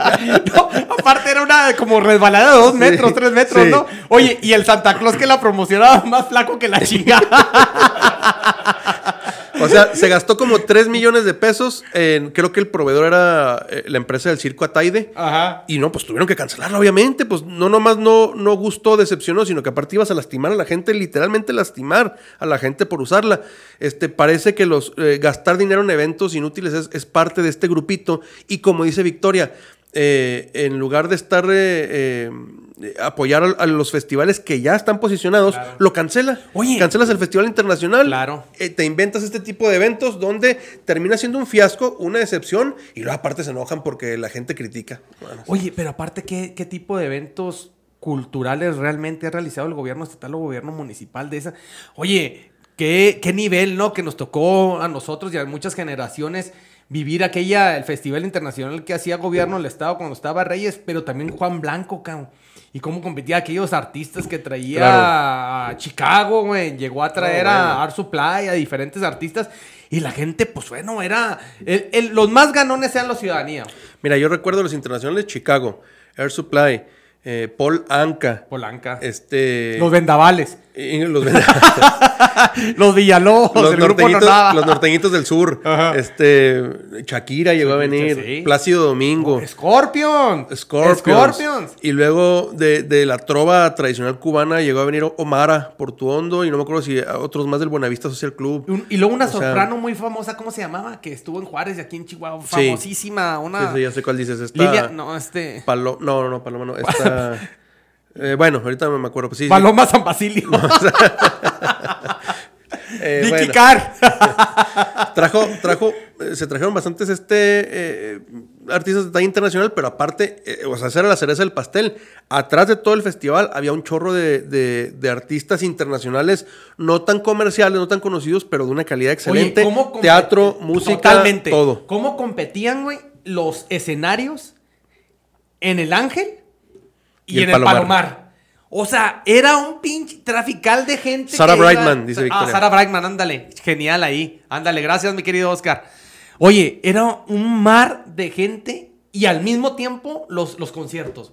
Speaker 1: [laughs]
Speaker 2: No, aparte era una como resbalada de dos metros, tres metros,
Speaker 1: sí.
Speaker 2: ¿no? Oye, y el Santa Claus que la promocionaba más flaco que la chingada. [laughs]
Speaker 1: O sea, se gastó como 3 millones de pesos. En, creo que el proveedor era eh, la empresa del circo Ataide.
Speaker 2: Ajá.
Speaker 1: Y no, pues tuvieron que cancelarla, obviamente. Pues no nomás no, no gustó, decepcionó, sino que aparte ibas a lastimar a la gente, literalmente lastimar a la gente por usarla. Este, parece que los eh, gastar dinero en eventos inútiles es, es parte de este grupito. Y como dice Victoria, eh, en lugar de estar eh, eh, apoyar a, a los festivales que ya están posicionados,
Speaker 2: Claro.
Speaker 1: lo cancela.
Speaker 2: Oye.
Speaker 1: Cancelas el Festival Internacional.
Speaker 2: Claro.
Speaker 1: eh, te inventas este tipo de eventos donde termina siendo un fiasco, una decepción, y luego aparte se enojan porque la gente critica. Bueno,
Speaker 2: Oye, pero aparte, ¿qué, qué tipo de eventos culturales realmente ha realizado el gobierno estatal o gobierno municipal de esa? Oye, ¿qué, qué nivel, ¿no? Que nos tocó a nosotros y a muchas generaciones vivir aquella, el festival internacional que hacía gobierno del estado cuando estaba Reyes, pero también Juan Blanco, cabrón. Y cómo competía aquellos artistas que traía
Speaker 1: Claro.
Speaker 2: a Chicago, güey. Llegó a traer
Speaker 1: bueno.
Speaker 2: a Art Supply, a diferentes artistas. Y la gente, pues bueno, era... el- el- los más ganones eran la ciudadanía.
Speaker 1: Mira, yo recuerdo los internacionales Chicago, Air Supply, eh, Paul Anka,
Speaker 2: Polanca.
Speaker 1: este...
Speaker 2: Los vendavales.
Speaker 1: Los, [laughs]
Speaker 2: Los Villalobos.
Speaker 1: los
Speaker 2: el
Speaker 1: norteñitos, los norteñitos del sur,
Speaker 2: Ajá.
Speaker 1: este... Shakira llegó a venir,
Speaker 2: sí.
Speaker 1: Plácido Domingo.
Speaker 2: Scorpions.
Speaker 1: Scorpions.
Speaker 2: Scorpions.
Speaker 1: Y luego de, de la trova tradicional cubana llegó a venir Omara, Portuondo, y no me acuerdo si otros más del Buenavista Social Club.
Speaker 2: Un- y luego una
Speaker 1: O sea-
Speaker 2: soprano muy famosa, ¿cómo se llamaba? Que estuvo en Juárez y aquí en Chihuahua.
Speaker 1: Sí.
Speaker 2: Famosísima. Una.
Speaker 1: Sí, sí, ya sé cuál dices. Esta...
Speaker 2: Lilia. No, este.
Speaker 1: Palo- no, no, no, Paloma no. Esta... [laughs] eh, bueno, ahorita no me acuerdo. Pues sí, sí.
Speaker 2: Paloma San Basilio. [laughs] [laughs]
Speaker 1: Eh,
Speaker 2: Vicky
Speaker 1: bueno.
Speaker 2: Carr. [laughs]
Speaker 1: Trajo, trajo, eh, se trajeron bastantes este, eh, artistas de talla internacional, pero aparte, eh, o sea, esa era la cereza del pastel. Atrás de todo el festival había un chorro de, de- de artistas internacionales, no tan comerciales, no tan conocidos, pero de una calidad excelente.
Speaker 2: Oye, ¿cómo compet-
Speaker 1: Teatro, música,
Speaker 2: Totalmente.
Speaker 1: todo.
Speaker 2: ¿Cómo competían, güey, los escenarios en el Ángel y, en el
Speaker 1: Palomar.
Speaker 2: Palomar? O sea, era un pinche trafical de gente. Iba-
Speaker 1: Brightman, dice
Speaker 2: Ah,
Speaker 1: Victoria.
Speaker 2: Sarah Brightman, ándale. Genial ahí. Ándale, gracias, mi querido Oscar. Oye, era un mar de gente y al mismo tiempo los, los conciertos.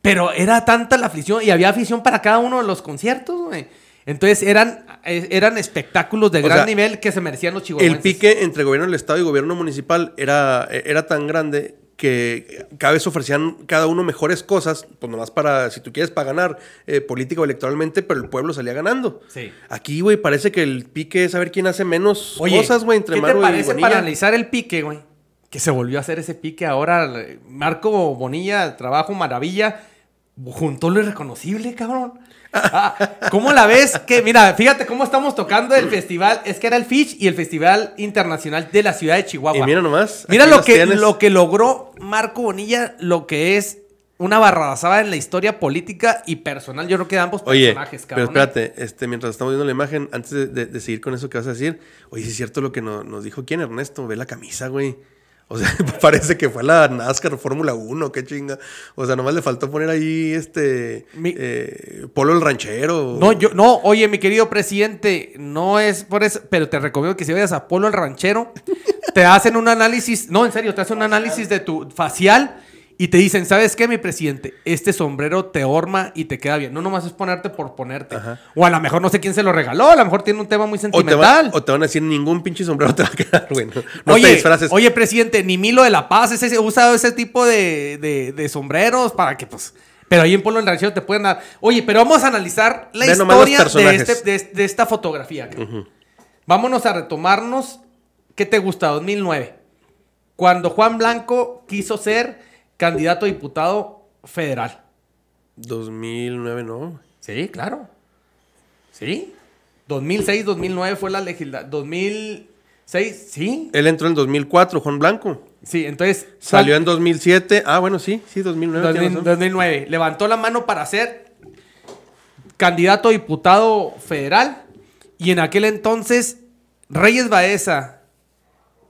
Speaker 2: Pero era tanta la afición y había afición para cada uno de los conciertos, güey. Entonces eran, eh, eran espectáculos de
Speaker 1: O
Speaker 2: gran
Speaker 1: sea,
Speaker 2: nivel que se merecían los chihuahuenses.
Speaker 1: El pique entre gobierno del Estado y gobierno municipal era, era tan grande que cada vez ofrecían cada uno mejores cosas, pues nomás para, si tú quieres, para ganar eh, política o electoralmente, pero el pueblo salía ganando.
Speaker 2: Sí.
Speaker 1: Aquí, güey, parece que el pique es saber quién hace menos
Speaker 2: Oye,
Speaker 1: cosas, güey, entre
Speaker 2: ¿qué
Speaker 1: Maru
Speaker 2: te
Speaker 1: y
Speaker 2: parece para analizar el pique, güey? Que se volvió a hacer ese pique ahora. Marco Bonilla, trabajo maravilla, juntó lo irreconocible, cabrón. Ah, [laughs] ¿Cómo la ves? Que mira, fíjate cómo estamos tocando el festival. Es que era el Fish y el Festival Internacional de la Ciudad de Chihuahua.
Speaker 1: Y mira nomás.
Speaker 2: Mira lo que,
Speaker 1: tienes.
Speaker 2: lo que logró Marco Bonilla, lo que es una barrabasada en la historia política y personal. Yo creo que de ambos
Speaker 1: Oye,
Speaker 2: personajes,
Speaker 1: pero
Speaker 2: cabrón. ¿eh?
Speaker 1: espérate, este, mientras estamos viendo la imagen, antes de, de- de seguir con eso que vas a decir, oye, sí es cierto lo que no- nos dijo quién, Ernesto, ve la camisa, güey. O sea, [laughs] parece que fue la NASCAR Fórmula 1, qué chinga. O sea, nomás le faltó poner ahí este
Speaker 2: Mi-
Speaker 1: eh, Polo el ranchero.
Speaker 2: No, yo, no, oye, mi querido presidente, no es por eso, pero te recomiendo que si vayas a Polo el Ranchero, te hacen un análisis, no, en serio, te hacen un análisis de tu facial y te dicen, ¿sabes qué, mi presidente? Este sombrero te orma y te queda bien. No nomás es ponerte por ponerte.
Speaker 1: Ajá.
Speaker 2: O a lo mejor no sé quién se lo regaló, a lo mejor tiene un tema muy
Speaker 1: o, te
Speaker 2: sentimental.
Speaker 1: o te van a decir ningún pinche sombrero te va a quedar, güey. No,
Speaker 2: oye,
Speaker 1: te disfraces.
Speaker 2: oye, presidente, ni Milo de la Paz ese, usa ese tipo de, de- de sombreros para que, pues. Pero ahí en Polo el Ranchero te pueden dar. Oye, pero vamos a analizar la
Speaker 1: Ve
Speaker 2: historia de, este- de- de esta fotografía. cabrón. Vámonos a retomarnos. ¿Qué te gusta? 2009. Cuando Juan Blanco quiso ser candidato a diputado federal.
Speaker 1: 2009, no.
Speaker 2: Sí, claro. Sí. 2006, 2009 fue la legislatura. 2006, sí.
Speaker 1: Él entró en 2004, Juan Blanco.
Speaker 2: Sí, entonces.
Speaker 1: Salió en 2007. Ah, bueno, sí, sí, 2009. tienes
Speaker 2: 2000
Speaker 1: razón.
Speaker 2: 2009. Levantó la mano para ser candidato a diputado federal. Y en aquel entonces, Reyes Baeza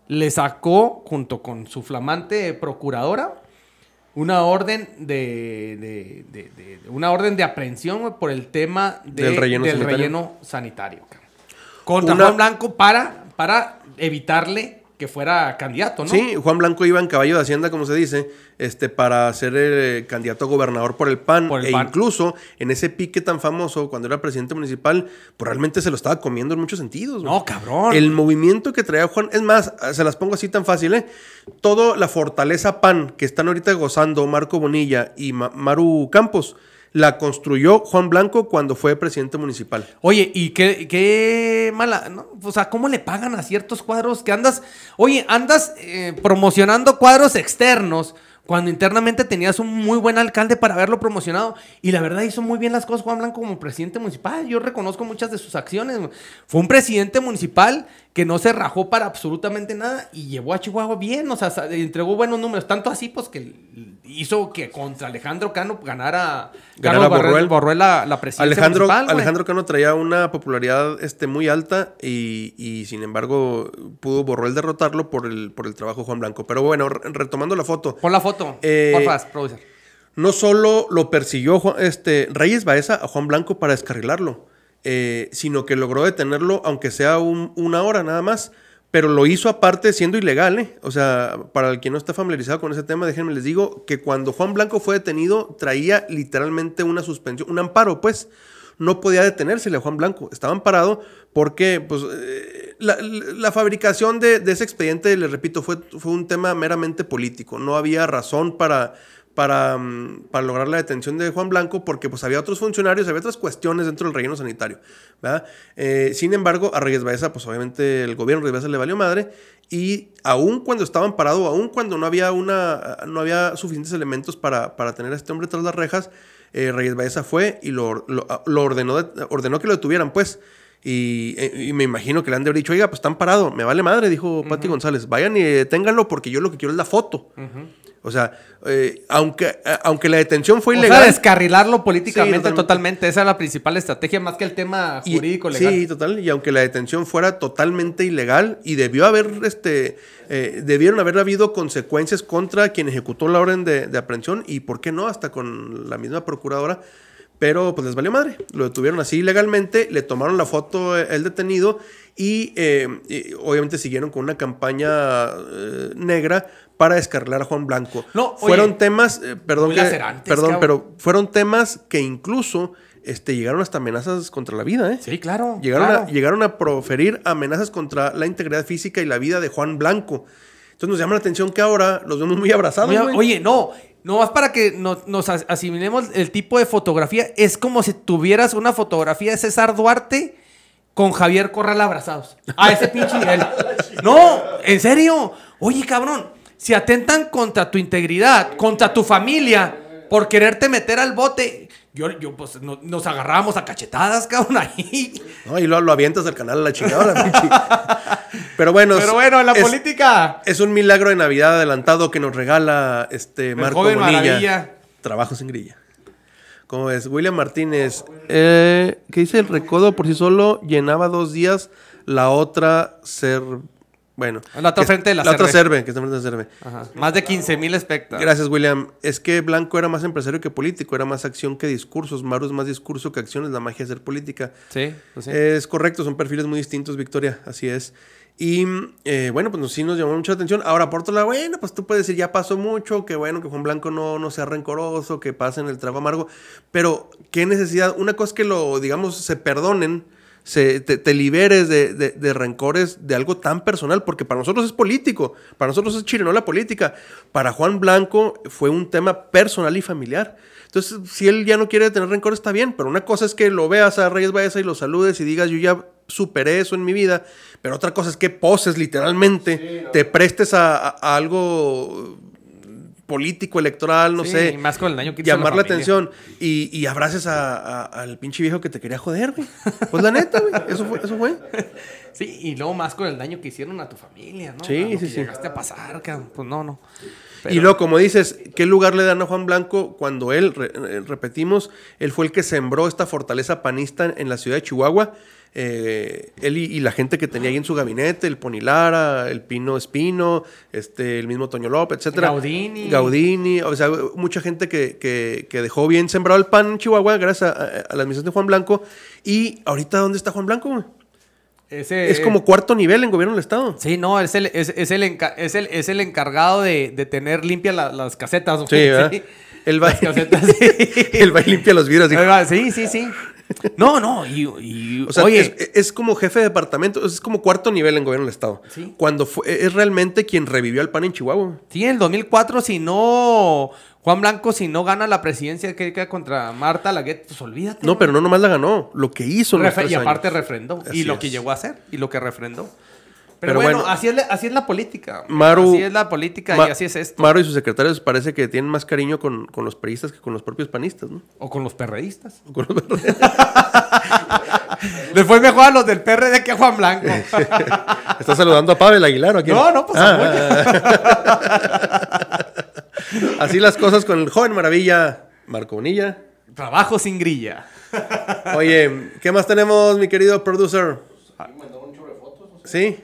Speaker 2: le sacó, junto con su flamante procuradora, una orden de, de- de- de- de- una orden de aprehensión por el tema de-
Speaker 1: Del relleno sanitario.
Speaker 2: relleno sanitario. Contra
Speaker 1: Una-
Speaker 2: Juan Blanco para, para evitarle que fuera candidato, ¿no?
Speaker 1: Sí, Juan Blanco iba en caballo de Hacienda, como se dice, este, para ser eh, candidato a gobernador por el PAN.
Speaker 2: Por el
Speaker 1: e
Speaker 2: PAN.
Speaker 1: incluso en ese pique tan famoso, cuando era presidente municipal, pues realmente se lo estaba comiendo en muchos sentidos.
Speaker 2: No, cabrón.
Speaker 1: El movimiento que traía Juan, es más, se las pongo así tan fácil, ¿eh? Toda la fortaleza PAN que están ahorita gozando Marco Bonilla y Ma- Maru Campos, la construyó Juan Blanco cuando fue presidente municipal.
Speaker 2: Oye, y qué, mala, ¿no? O sea, ¿cómo le pagan a ciertos cuadros que andas, oye, andas eh, promocionando cuadros externos cuando internamente tenías un muy buen alcalde para haberlo promocionado? Y la verdad hizo muy bien las cosas Juan Blanco como presidente municipal. Yo reconozco muchas de sus acciones. Fue un presidente municipal que no se rajó para absolutamente nada y llevó a Chihuahua bien, o sea, entregó buenos números, tanto así pues que hizo que contra Alejandro Cano ganara,
Speaker 1: Ganara
Speaker 2: Carlos Borrell.
Speaker 1: Borrell
Speaker 2: la, la presidencia
Speaker 1: Alejandro,
Speaker 2: municipal.
Speaker 1: Alejandro Cano traía una popularidad este, muy alta y, y, sin embargo pudo Borrell derrotarlo por el, por el trabajo de Juan Blanco. Pero bueno, re- retomando la foto.
Speaker 2: Pon la foto,
Speaker 1: Eh,
Speaker 2: producer.
Speaker 1: No solo lo persiguió Juan- este, Reyes Baeza a Juan Blanco para descarrilarlo, eh, sino que logró detenerlo, aunque sea un- una hora nada más. Pero lo hizo aparte siendo ilegal, ¿eh? O sea, para el que no está familiarizado con ese tema, déjenme les digo que cuando Juan Blanco fue detenido, traía literalmente una suspensión, un amparo, pues. No podía detenérsele a Juan Blanco. Estaba amparado porque, pues, eh, la, la fabricación de, ese expediente, les repito, fue, un tema meramente político. No había razón para, mm, lograr la detención de Juan Blanco porque pues había otros funcionarios, había otras cuestiones dentro del relleno sanitario. Eh, sin embargo, a Reyes Baeza, pues obviamente el gobierno de Reyes Baeza le valió madre y aún cuando estaban parados, aún cuando no había, una, no había suficientes elementos para, tener a este hombre tras las rejas, eh, Reyes Baeza fue y lo, ordenó, de- ordenó que lo detuvieran, pues. Y, eh, y me imagino que le han de haber dicho, oiga, pues están parados, me vale madre, dijo Pati González, vayan y deténganlo porque yo lo que quiero es la foto. O sea, eh, aunque, eh, aunque la detención fue
Speaker 2: O
Speaker 1: ilegal.
Speaker 2: sea, descarrilarlo políticamente
Speaker 1: Sí, totalmente.
Speaker 2: totalmente. Esa es la principal estrategia, más que el tema
Speaker 1: y-
Speaker 2: jurídico legal.
Speaker 1: Sí, total. Y aunque la detención fuera totalmente ilegal y debió haber, este, eh, debieron haber habido consecuencias contra quien ejecutó la orden de, de aprehensión y, ¿por qué no? Hasta con la misma procuradora. Pero pues les valió madre. Lo detuvieron así ilegalmente, le tomaron la foto eh, el detenido y, eh, y obviamente siguieron con una campaña eh, negra para descarrilar a Juan Blanco.
Speaker 2: No, oye,
Speaker 1: fueron temas, eh, perdón, que- perdón,
Speaker 2: cabrón.
Speaker 1: pero fueron temas que incluso este, llegaron hasta amenazas contra la vida, ¿eh?
Speaker 2: Sí, claro.
Speaker 1: Llegaron,
Speaker 2: claro.
Speaker 1: a, llegaron a proferir amenazas contra la integridad física y la vida de Juan Blanco. Entonces nos llama la atención que ahora los vemos muy abrazados.
Speaker 2: Oye, no, no más para que nos, nos as- asimilemos el tipo de fotografía. Es como si tuvieras una fotografía de César Duarte con Javier Corral abrazados. A ese pinche nivel. [laughs] No, en serio. Oye, cabrón, si atentan contra tu integridad, contra tu familia, por quererte meter al bote. Yo, yo pues, no- nos agarrábamos a cachetadas, cabrón, ahí.
Speaker 1: No, y luego lo avientas del canal a la chingada. la pinche. [laughs] Pero bueno,
Speaker 2: Pero bueno, en la
Speaker 1: es,
Speaker 2: política.
Speaker 1: es un milagro de Navidad adelantado que nos regala este Marco
Speaker 2: joven
Speaker 1: Bonilla.
Speaker 2: maravilla.
Speaker 1: Trabajo sin grilla. ¿Cómo es? William Martínez. Eh, ¿Qué dice? El recodo por sí solo llenaba dos días. La otra ser. Bueno.
Speaker 2: La otra
Speaker 1: que-
Speaker 2: frente de la
Speaker 1: La otra
Speaker 2: Cerve.
Speaker 1: que está frente de la serve.
Speaker 2: Ajá. Más de 15 mil espectadores.
Speaker 1: Gracias, William. Es que Blanco era más empresario que político, era más acción que discursos. Maru es más discurso que acciones, la magia de ser política.
Speaker 2: Sí, pues sí.
Speaker 1: Es correcto, son perfiles muy distintos, Victoria, así es. Y eh, bueno, pues sí nos llamó mucha atención. Ahora, por otro lado, bueno, pues tú puedes decir, ya pasó mucho, que bueno, que Juan Blanco no, no sea rencoroso, que pasen el trago amargo. Pero, ¿qué necesidad? Una cosa es que lo, digamos, se perdonen, se, te, te liberes de, de- de rencores de algo tan personal, porque para nosotros es político, para nosotros es chirenola política. Para Juan Blanco fue un tema personal y familiar. Entonces, si él ya no quiere tener rencor, está bien, pero una cosa es que lo veas a Reyes Baeza y lo saludes y digas, yo ya superé eso en mi vida, pero otra cosa es que poses literalmente, te prestes a, a- a algo político, electoral, no
Speaker 2: Sí,
Speaker 1: sé.
Speaker 2: y más con el daño que la
Speaker 1: Llamar la, atención y, y abraces a- a- al pinche viejo que te quería joder, güey. Pues la neta, güey. Eso fue, eso fue. [laughs]
Speaker 2: Sí, y luego más con el daño que hicieron a tu familia, ¿no?
Speaker 1: Sí, sí,
Speaker 2: que
Speaker 1: sí.
Speaker 2: llegaste a pasar, cabrón. Pues no, no.
Speaker 1: Y luego, como dices, ¿qué lugar le dan a Juan Blanco cuando él, re- eh, repetimos, él fue el que sembró esta fortaleza panista en la ciudad de Chihuahua? Eh, él y, y la gente que tenía ahí en su gabinete, el Poni Lara, el Pino Espino, este, el mismo Toño López, etcétera.
Speaker 2: Gaudini.
Speaker 1: Gaudini, o sea, mucha gente que, que- que dejó bien sembrado el pan en Chihuahua gracias a, a- a la administración de Juan Blanco. Y ahorita, ¿dónde está Juan Blanco? güey?
Speaker 2: Ese-
Speaker 1: Es como cuarto nivel en gobierno del Estado.
Speaker 2: Sí, no, es el, es, es el, enca- es el, es el encargado de, de tener limpias la- las casetas.
Speaker 1: Sí, ¿verdad? Él va,
Speaker 2: Las casetas, [laughs] sí. [laughs]
Speaker 1: él va y limpia los vidrios.
Speaker 2: Sí, sí, sí. [laughs] No, no, y, y-
Speaker 1: O sea,
Speaker 2: oye,
Speaker 1: es, es como jefe de departamento, es como cuarto nivel en gobierno del Estado.
Speaker 2: Sí.
Speaker 1: Cuando fue, es realmente quien revivió al PAN en Chihuahua.
Speaker 2: sí, en el 2004, si no, Juan Blanco, si no gana la presidencia que queda contra Marta Laguet, pues olvídate.
Speaker 1: No, pero no nomás la ganó, lo que hizo en los
Speaker 2: Refe-
Speaker 1: tres
Speaker 2: y aparte
Speaker 1: años.
Speaker 2: refrendó.
Speaker 1: Así
Speaker 2: y lo
Speaker 1: es.
Speaker 2: que llegó a hacer. Y lo que refrendó. Pero,
Speaker 1: Pero
Speaker 2: bueno,
Speaker 1: bueno,
Speaker 2: así, es la, así es la política.
Speaker 1: Maru-
Speaker 2: así es la política
Speaker 1: Ma-
Speaker 2: y así es esto.
Speaker 1: Maro y sus secretarios parece que tienen más cariño con, con los peristas que con los propios panistas, ¿no?
Speaker 2: O con los perredistas. [laughs]
Speaker 1: Con los- [laughs]
Speaker 2: Les fue mejor a los del PRD que a Juan Blanco. [laughs]
Speaker 1: ¿Estás saludando a Pavel Aguilar o a quién?
Speaker 2: No, no, pues,
Speaker 1: Así las cosas con el joven maravilla, Marco Bonilla.
Speaker 2: Trabajo sin grilla.
Speaker 1: Oye, ¿qué más tenemos, mi querido producer? ¿Sí?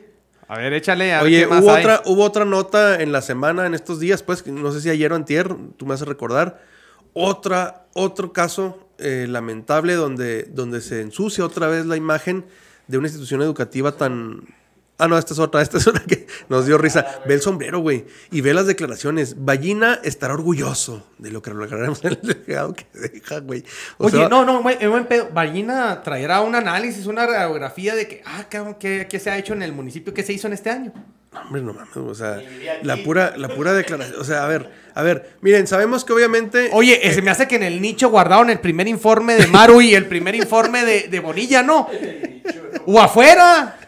Speaker 2: A ver, échale. A ver
Speaker 1: Oye,
Speaker 2: qué más
Speaker 1: hubo
Speaker 2: hay.
Speaker 1: otra, hubo otra nota en la semana, en estos días, pues, no sé si ayer o antier, tú me haces recordar, otra, otro caso eh, lamentable donde, donde se ensucia otra vez la imagen de una institución educativa tan... Ah, no, esta es otra, [laughs] esta es una que nos dio risa. Ve el sombrero, güey, y ve las declaraciones. Ballina estará orgulloso de lo que lograremos en el legado que deja, güey. O
Speaker 2: Oye,
Speaker 1: sea,
Speaker 2: no, no, güey, en buen pedo. Ballina traerá un análisis, una radiografía de que, ah, cabrón, ¿qué, qué se ha hecho en el municipio? ¿Qué se hizo en este año?
Speaker 1: No, hombre, no mames, o sea, la pura, la pura declaración. O sea, a ver, a ver, miren, sabemos que obviamente...
Speaker 2: Oye, eh, se me hace que en el nicho guardaron el primer informe de Maru y el primer informe de, de Bonilla, ¿no? O afuera.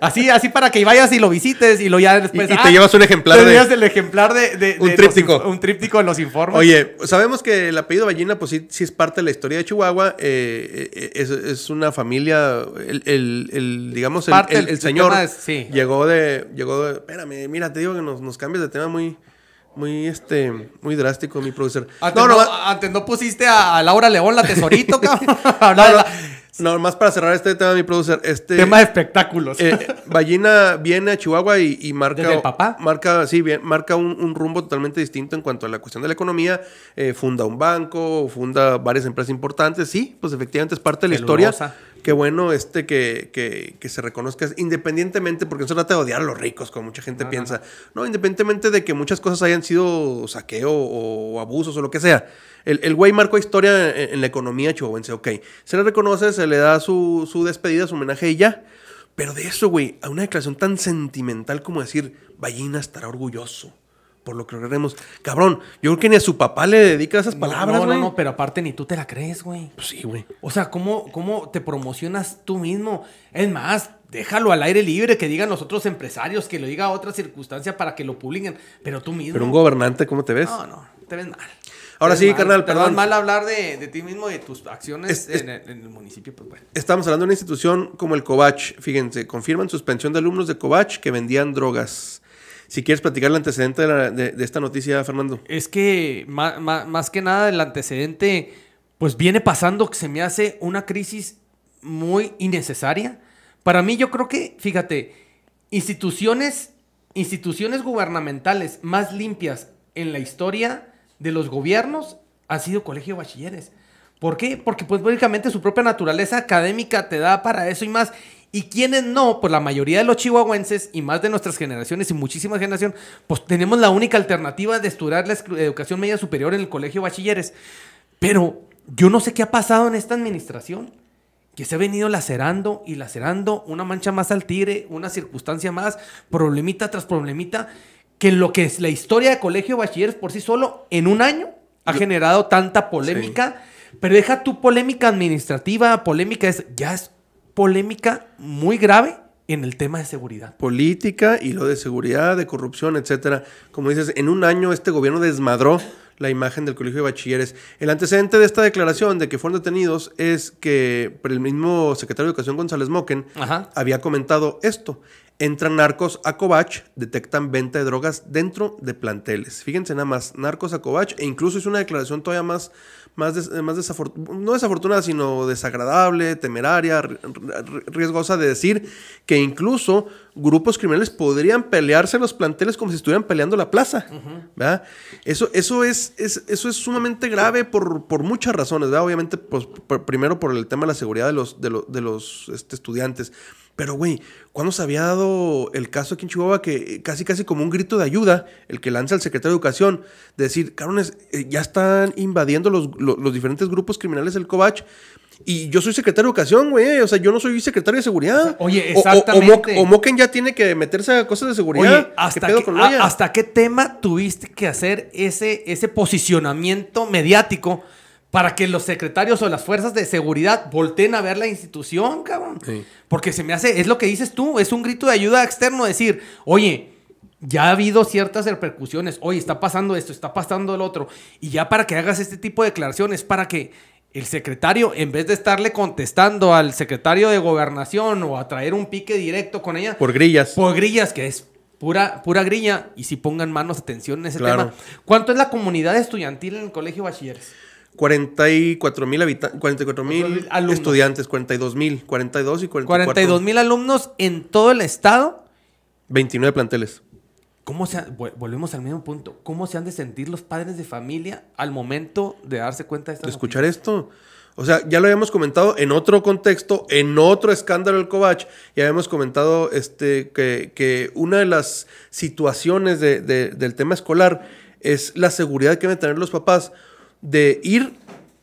Speaker 2: Así, así para que vayas y lo visites y lo ya después.
Speaker 1: Y- y te llevas un ejemplar
Speaker 2: te
Speaker 1: de-
Speaker 2: llevas el ejemplar de. de-
Speaker 1: Un
Speaker 2: de
Speaker 1: tríptico.
Speaker 2: los un tríptico de los informes.
Speaker 1: Oye, sabemos que el apellido Ballina, pues sí, sí es parte de la historia de Chihuahua. eh, eh, es, es una familia, el, el- el, digamos, el,
Speaker 2: Parte
Speaker 1: el- señor
Speaker 2: es- sí.
Speaker 1: llegó de, llegó de, espérame, mira, te digo que nos, nos cambias de tema muy, muy, este, muy drástico, mi producer.
Speaker 2: Antes
Speaker 1: No,
Speaker 2: no,
Speaker 1: no,
Speaker 2: antes no pusiste a, Laura León, la tesorito, cabrón. [laughs]
Speaker 1: No,
Speaker 2: la-
Speaker 1: no, más para cerrar este tema, mi producer, este...
Speaker 2: tema de espectáculos.
Speaker 1: Eh, Ballina viene a Chihuahua y, y marca,
Speaker 2: ¿Desde el papá?
Speaker 1: marca, sí, bien, marca un, un rumbo totalmente distinto en cuanto a la cuestión de la economía. Eh, funda un banco, funda varias empresas importantes. Sí, pues efectivamente es parte de la
Speaker 2: Celulosa.
Speaker 1: historia. Qué bueno este que, que- que se reconozca independientemente, porque no se trata de odiar a los ricos, como mucha gente
Speaker 2: No, no,
Speaker 1: piensa. No, independientemente de que muchas cosas hayan sido saqueo o, abusos o lo que sea. El, el güey marcó historia en, en la economía chihuahuense, ok. Se le reconoce, se le da su, su despedida, su homenaje y ya. Pero de eso, güey, a una declaración tan sentimental como decir, Ballina estará orgulloso por lo que lograremos. Cabrón, yo creo que ni a su papá le dedica esas
Speaker 2: No,
Speaker 1: palabras,
Speaker 2: no,
Speaker 1: güey.
Speaker 2: no, no, pero aparte ni tú te la crees, güey.
Speaker 1: Pues sí, güey.
Speaker 2: O sea, ¿cómo, ¿cómo te promocionas tú mismo? Es más, déjalo al aire libre, que digan los otros empresarios, que lo diga a otra circunstancia para que lo publiquen, pero tú mismo.
Speaker 1: Pero un gobernante, ¿cómo te ves?
Speaker 2: No, no, te ves mal.
Speaker 1: Ahora sí,
Speaker 2: mal,
Speaker 1: carnal, perdón.
Speaker 2: mal hablar de, de ti mismo y de tus acciones
Speaker 1: Es- es-
Speaker 2: en, el, en el municipio, pues bueno.
Speaker 1: Estamos hablando de una institución como el Covach. Fíjense, confirman suspensión de alumnos de Covach que vendían drogas. Si quieres platicar el antecedente de, la- de- de esta noticia, Fernando.
Speaker 2: Es que ma- más que nada el antecedente, pues viene pasando que se me hace una crisis muy innecesaria. Para mí yo creo que, fíjate, instituciones, instituciones gubernamentales más limpias en la historia de los gobiernos ha sido Colegio Bachilleres. ¿Por qué? Porque pues básicamente su propia naturaleza académica te da para eso y más. Y quienes no, pues la mayoría de los chihuahuenses y más de nuestras generaciones y muchísimas generaciones, pues tenemos la única alternativa de estudiar la educación media superior en el colegio bachilleres. Pero yo no sé qué ha pasado en esta administración, que se ha venido lacerando y lacerando una mancha más al tigre, una circunstancia más, problemita tras problemita, que lo que es la historia de colegio de bachilleres por sí solo, en un año, ha generado tanta polémica. Pero deja tu polémica administrativa, polémica es, ya es polémica muy grave en el tema de seguridad.
Speaker 1: política y lo de seguridad, de corrupción, etcétera. Como dices, en un año este gobierno desmadró la imagen del Colegio de Bachilleres. El antecedente de esta declaración de que fueron detenidos es que el mismo secretario de Educación González Moquen
Speaker 2: Ajá.
Speaker 1: había comentado esto. Entran narcos a Covach, detectan venta de drogas dentro de planteles. Fíjense nada más, narcos a Covach, e incluso es una declaración todavía más, más, des- más desafortunada, no desafortunada, sino desagradable, temeraria, ri- ri- riesgosa de decir que incluso grupos criminales podrían pelearse en los planteles como si estuvieran peleando la plaza. ¿verdad? Eso, eso, es, es- eso es sumamente grave por, por muchas razones. ¿verdad? Obviamente, pues, por- primero por el tema de la seguridad de los, de lo- de los este, estudiantes. Pero, güey, ¿cuándo se había dado el caso aquí en Chihuahua que casi, casi como un grito de ayuda, el que lanza el secretario de Educación, de decir, cabrones, eh, ya están invadiendo los, lo- los diferentes grupos criminales del Covach? Y yo soy secretario de Educación, güey. O sea, yo no soy secretario de Seguridad.
Speaker 2: Oye,
Speaker 1: O- o- O,
Speaker 2: exactamente.
Speaker 1: Mo- o Moken ya tiene que meterse a cosas de seguridad.
Speaker 2: Oye,
Speaker 1: ¿Qué
Speaker 2: ¿hasta qué,
Speaker 1: con
Speaker 2: a-? ¿hasta qué tema tuviste que hacer ese, ese posicionamiento mediático para que los secretarios o las fuerzas de seguridad volteen a ver la institución, cabrón?
Speaker 1: Sí.
Speaker 2: Porque se me hace, es lo que dices tú, es un grito de ayuda externo, decir, oye, ya ha habido ciertas repercusiones, oye, está pasando esto, está pasando el otro, y ya para que hagas este tipo de declaraciones, para que el secretario, en vez de estarle contestando al secretario de gobernación o a traer un pique directo con ella,
Speaker 1: Por grillas.
Speaker 2: por grillas, que es pura, pura grilla, y si pongan manos atención en ese
Speaker 1: Claro.
Speaker 2: tema. ¿Cuánto es la comunidad estudiantil en el colegio bachilleres?
Speaker 1: 44 mil habitantes, 44 mil estudiantes, 42 mil, 42 y 44.
Speaker 2: 42 mil alumnos en todo el estado.
Speaker 1: 29 planteles.
Speaker 2: ¿Cómo se ha- volvemos al mismo punto. ¿Cómo se han de sentir los padres de familia al momento de darse cuenta de esta
Speaker 1: de escuchar esto. O sea, ya lo habíamos comentado en otro contexto, en otro escándalo del Covach. Ya habíamos comentado este, que, que una de las situaciones de- de- del tema escolar es la seguridad que deben tener los papás de ir,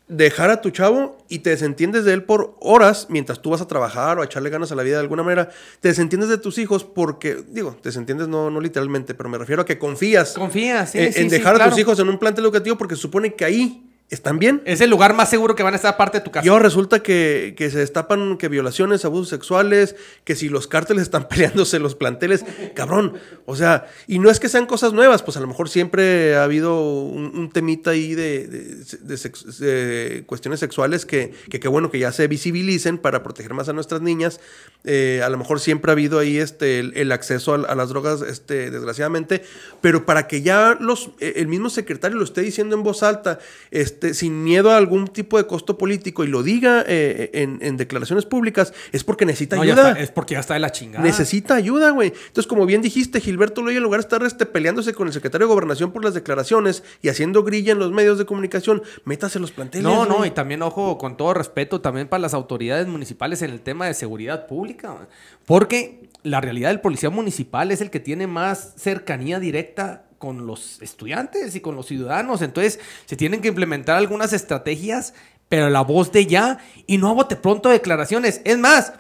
Speaker 1: dejar a tu chavo y te desentiendes de él por horas mientras tú vas a trabajar o a echarle ganas a la vida de alguna manera. Te desentiendes de tus hijos porque, digo, te desentiendes no, no literalmente, pero me refiero a que confías
Speaker 2: Confía, sí, sí,
Speaker 1: en
Speaker 2: sí,
Speaker 1: dejar a tus hijos en un plantel educativo porque supone que ahí están bien.
Speaker 2: Es el lugar más seguro que van a estar aparte de tu casa.
Speaker 1: Y ahora resulta que, que se destapan que violaciones, abusos sexuales, que si los cárteles [laughs] están peleándose los planteles, cabrón. O sea, y no es que sean cosas nuevas, pues a lo mejor siempre ha habido un, un temita ahí de, de- de sex- de cuestiones sexuales que, que qué bueno que ya se visibilicen para proteger más a nuestras niñas. Eh, a lo mejor siempre ha habido ahí este, el, el acceso a, a las drogas, este, desgraciadamente, pero para que ya los, eh, el mismo secretario lo esté diciendo en voz alta, este, sin miedo a algún tipo de costo político y lo diga eh, en, en declaraciones públicas, es porque necesita
Speaker 2: No,
Speaker 1: ayuda.
Speaker 2: está, es porque ya está de la chingada.
Speaker 1: Necesita ayuda, güey. Entonces, como bien dijiste, Gilberto Loya, en lugar de estar este, peleándose con el secretario de Gobernación por las declaraciones y haciendo grilla en los medios de comunicación, métase los planteles.
Speaker 2: No, no, y también, ojo, con todo respeto, también para las autoridades municipales en el tema de seguridad pública. man. Porque la realidad del policía municipal es el que tiene más cercanía directa con los estudiantes y con los ciudadanos. Entonces, se tienen que implementar algunas estrategias, pero la voz de ya y no a bote pronto declaraciones. Es más,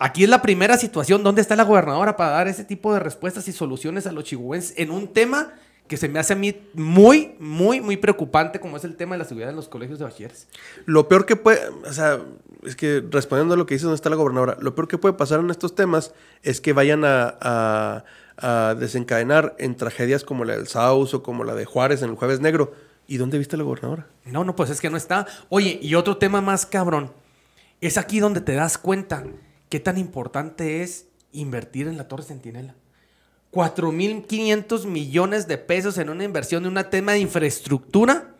Speaker 2: aquí es la primera situación donde está la gobernadora para dar ese tipo de respuestas y soluciones a los chihuahuenses en un tema que se me hace a mí muy, muy, muy preocupante, como es el tema de la seguridad en los colegios de bachilleres.
Speaker 1: Lo peor que puede, o sea, es que respondiendo a lo que dice donde está la gobernadora, lo peor que puede pasar en estos temas es que vayan a, a- a desencadenar en tragedias como la del Saus o como la de Juárez en el Jueves Negro. ¿Y dónde viste a la gobernadora?
Speaker 2: No, no, pues es que no está. Oye, y otro tema más cabrón. Es aquí donde te das cuenta qué tan importante es invertir en la Torre Centinela. 4.500 millones de pesos en una inversión de un tema de infraestructura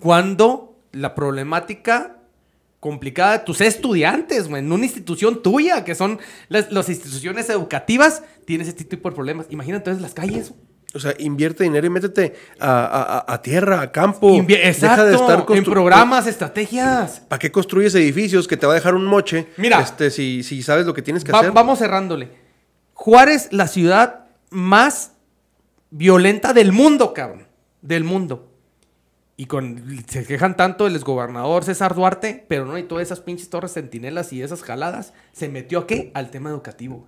Speaker 2: cuando la problemática complicada de tus estudiantes, güey, en una institución tuya, que son las, las instituciones educativas, tienes este tipo de problemas. Imagínate entonces las calles.
Speaker 1: O sea, invierte dinero y métete a, a- tierra, a campo.
Speaker 2: Invie- Exacto, en
Speaker 1: constru-
Speaker 2: programas, estrategias.
Speaker 1: ¿Para qué construyes edificios que te va a dejar un moche?
Speaker 2: Mira.
Speaker 1: Este, si, si sabes lo que tienes que
Speaker 2: Va-
Speaker 1: hacer.
Speaker 2: vamos cerrándole. Juárez, la ciudad más violenta del mundo, cabrón. Del mundo. Y se quejan tanto el exgobernador César Duarte, pero no, y todas esas pinches torres centinelas y esas jaladas, ¿se metió a qué? Al tema educativo.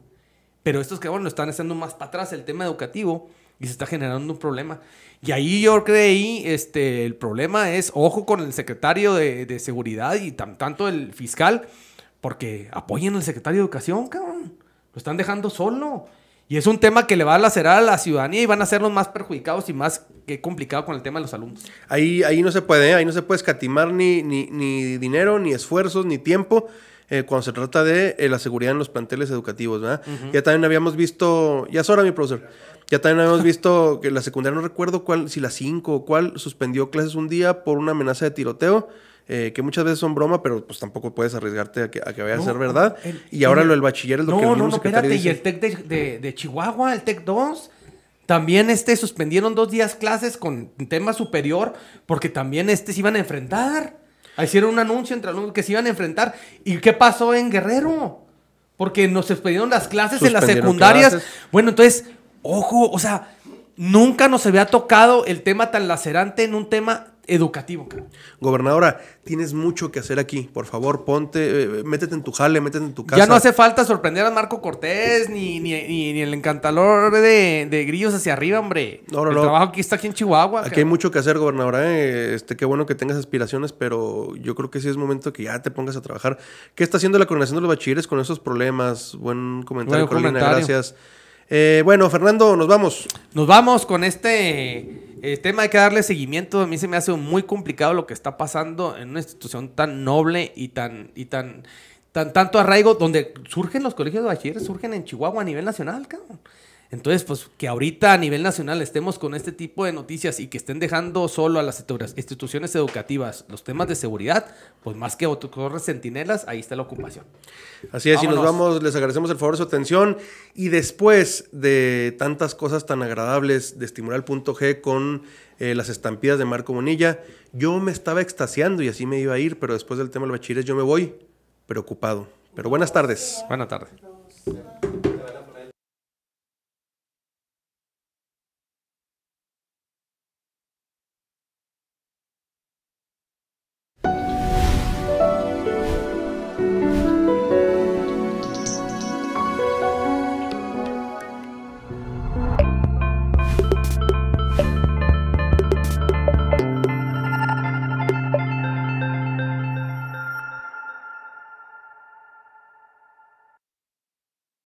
Speaker 2: Pero estos que bueno, están haciendo más para atrás el tema educativo y se está generando un problema. Y ahí yo creí, este, el problema es, ojo con el secretario de, de seguridad y tan- tanto el fiscal, porque apoyen al secretario de educación, cabrón. Lo están dejando solo. Y es un tema que le va a lacerar a la ciudadanía y van a ser los más perjudicados y más que complicado con el tema de los alumnos.
Speaker 1: Ahí, ahí no se puede, ¿eh? ahí no se puede escatimar ni, ni, ni dinero, ni esfuerzos, ni tiempo. eh, cuando se trata de eh, la seguridad en los planteles educativos, ¿verdad? Ya también habíamos visto, ya es hora, mi profesor, ya también habíamos visto que la secundaria, no recuerdo cuál, si la 5 o cuál, suspendió clases un día por una amenaza de tiroteo, eh, que muchas veces son broma, pero pues tampoco puedes arriesgarte a que, a que vaya a ser verdad.
Speaker 2: el-
Speaker 1: y ahora
Speaker 2: el-
Speaker 1: lo del bachiller es lo
Speaker 2: no,
Speaker 1: que el
Speaker 2: no,
Speaker 1: mismo
Speaker 2: no, espérate. Y el. TEC de, de- de Chihuahua, el TEC 2, también este suspendieron dos días clases con tema superior porque también este se iban a enfrentar. Hicieron un anuncio entre alumnos que se iban a enfrentar. ¿Y qué pasó en Guerrero? Porque nos suspendieron las clases en las secundarias.
Speaker 1: clases.
Speaker 2: Bueno, entonces, ojo, o sea, nunca nos había tocado el tema tan lacerante en un tema educativo. cabrón.
Speaker 1: Gobernadora, tienes mucho que hacer aquí. Por favor, ponte, eh, métete en tu jale, métete en tu casa.
Speaker 2: Ya no hace falta sorprender a Marco Cortés ni, ni, ni- ni el encantador de, de grillos hacia arriba, hombre.
Speaker 1: No, no,
Speaker 2: el
Speaker 1: no.
Speaker 2: trabajo aquí está aquí en Chihuahua.
Speaker 1: Aquí hay mucho que hacer, gobernadora. eh, Este, qué bueno que tengas aspiraciones, pero yo creo que sí es momento que ya te pongas a trabajar. ¿Qué está haciendo la coordinación de los bachilleres con esos problemas? Buen comentario,
Speaker 2: Buen
Speaker 1: Carolina,
Speaker 2: comentario.
Speaker 1: gracias. Eh, bueno, Fernando, nos vamos.
Speaker 2: Nos vamos con este eh, tema. Hay que darle seguimiento. A mí se me hace muy complicado lo que está pasando en una institución tan noble y tan, y tan, tan tanto arraigo, donde surgen los colegios de bachilleres, surgen en Chihuahua a nivel nacional, cabrón. Entonces, pues que ahorita a nivel nacional estemos con este tipo de noticias y que estén dejando solo a las institu- instituciones educativas los temas de seguridad, pues más que torres centinelas, ahí está la ocupación.
Speaker 1: Así es, y nos
Speaker 2: Vámonos.
Speaker 1: vamos. Les agradecemos el favor de su atención. Y después de tantas cosas tan agradables de estimular el punto G con eh, las estampidas de Marco Bonilla, yo me estaba extasiando y así me iba a ir, pero después del tema del bachilleres yo me voy preocupado. Pero buenas tardes.
Speaker 2: Buenas tardes.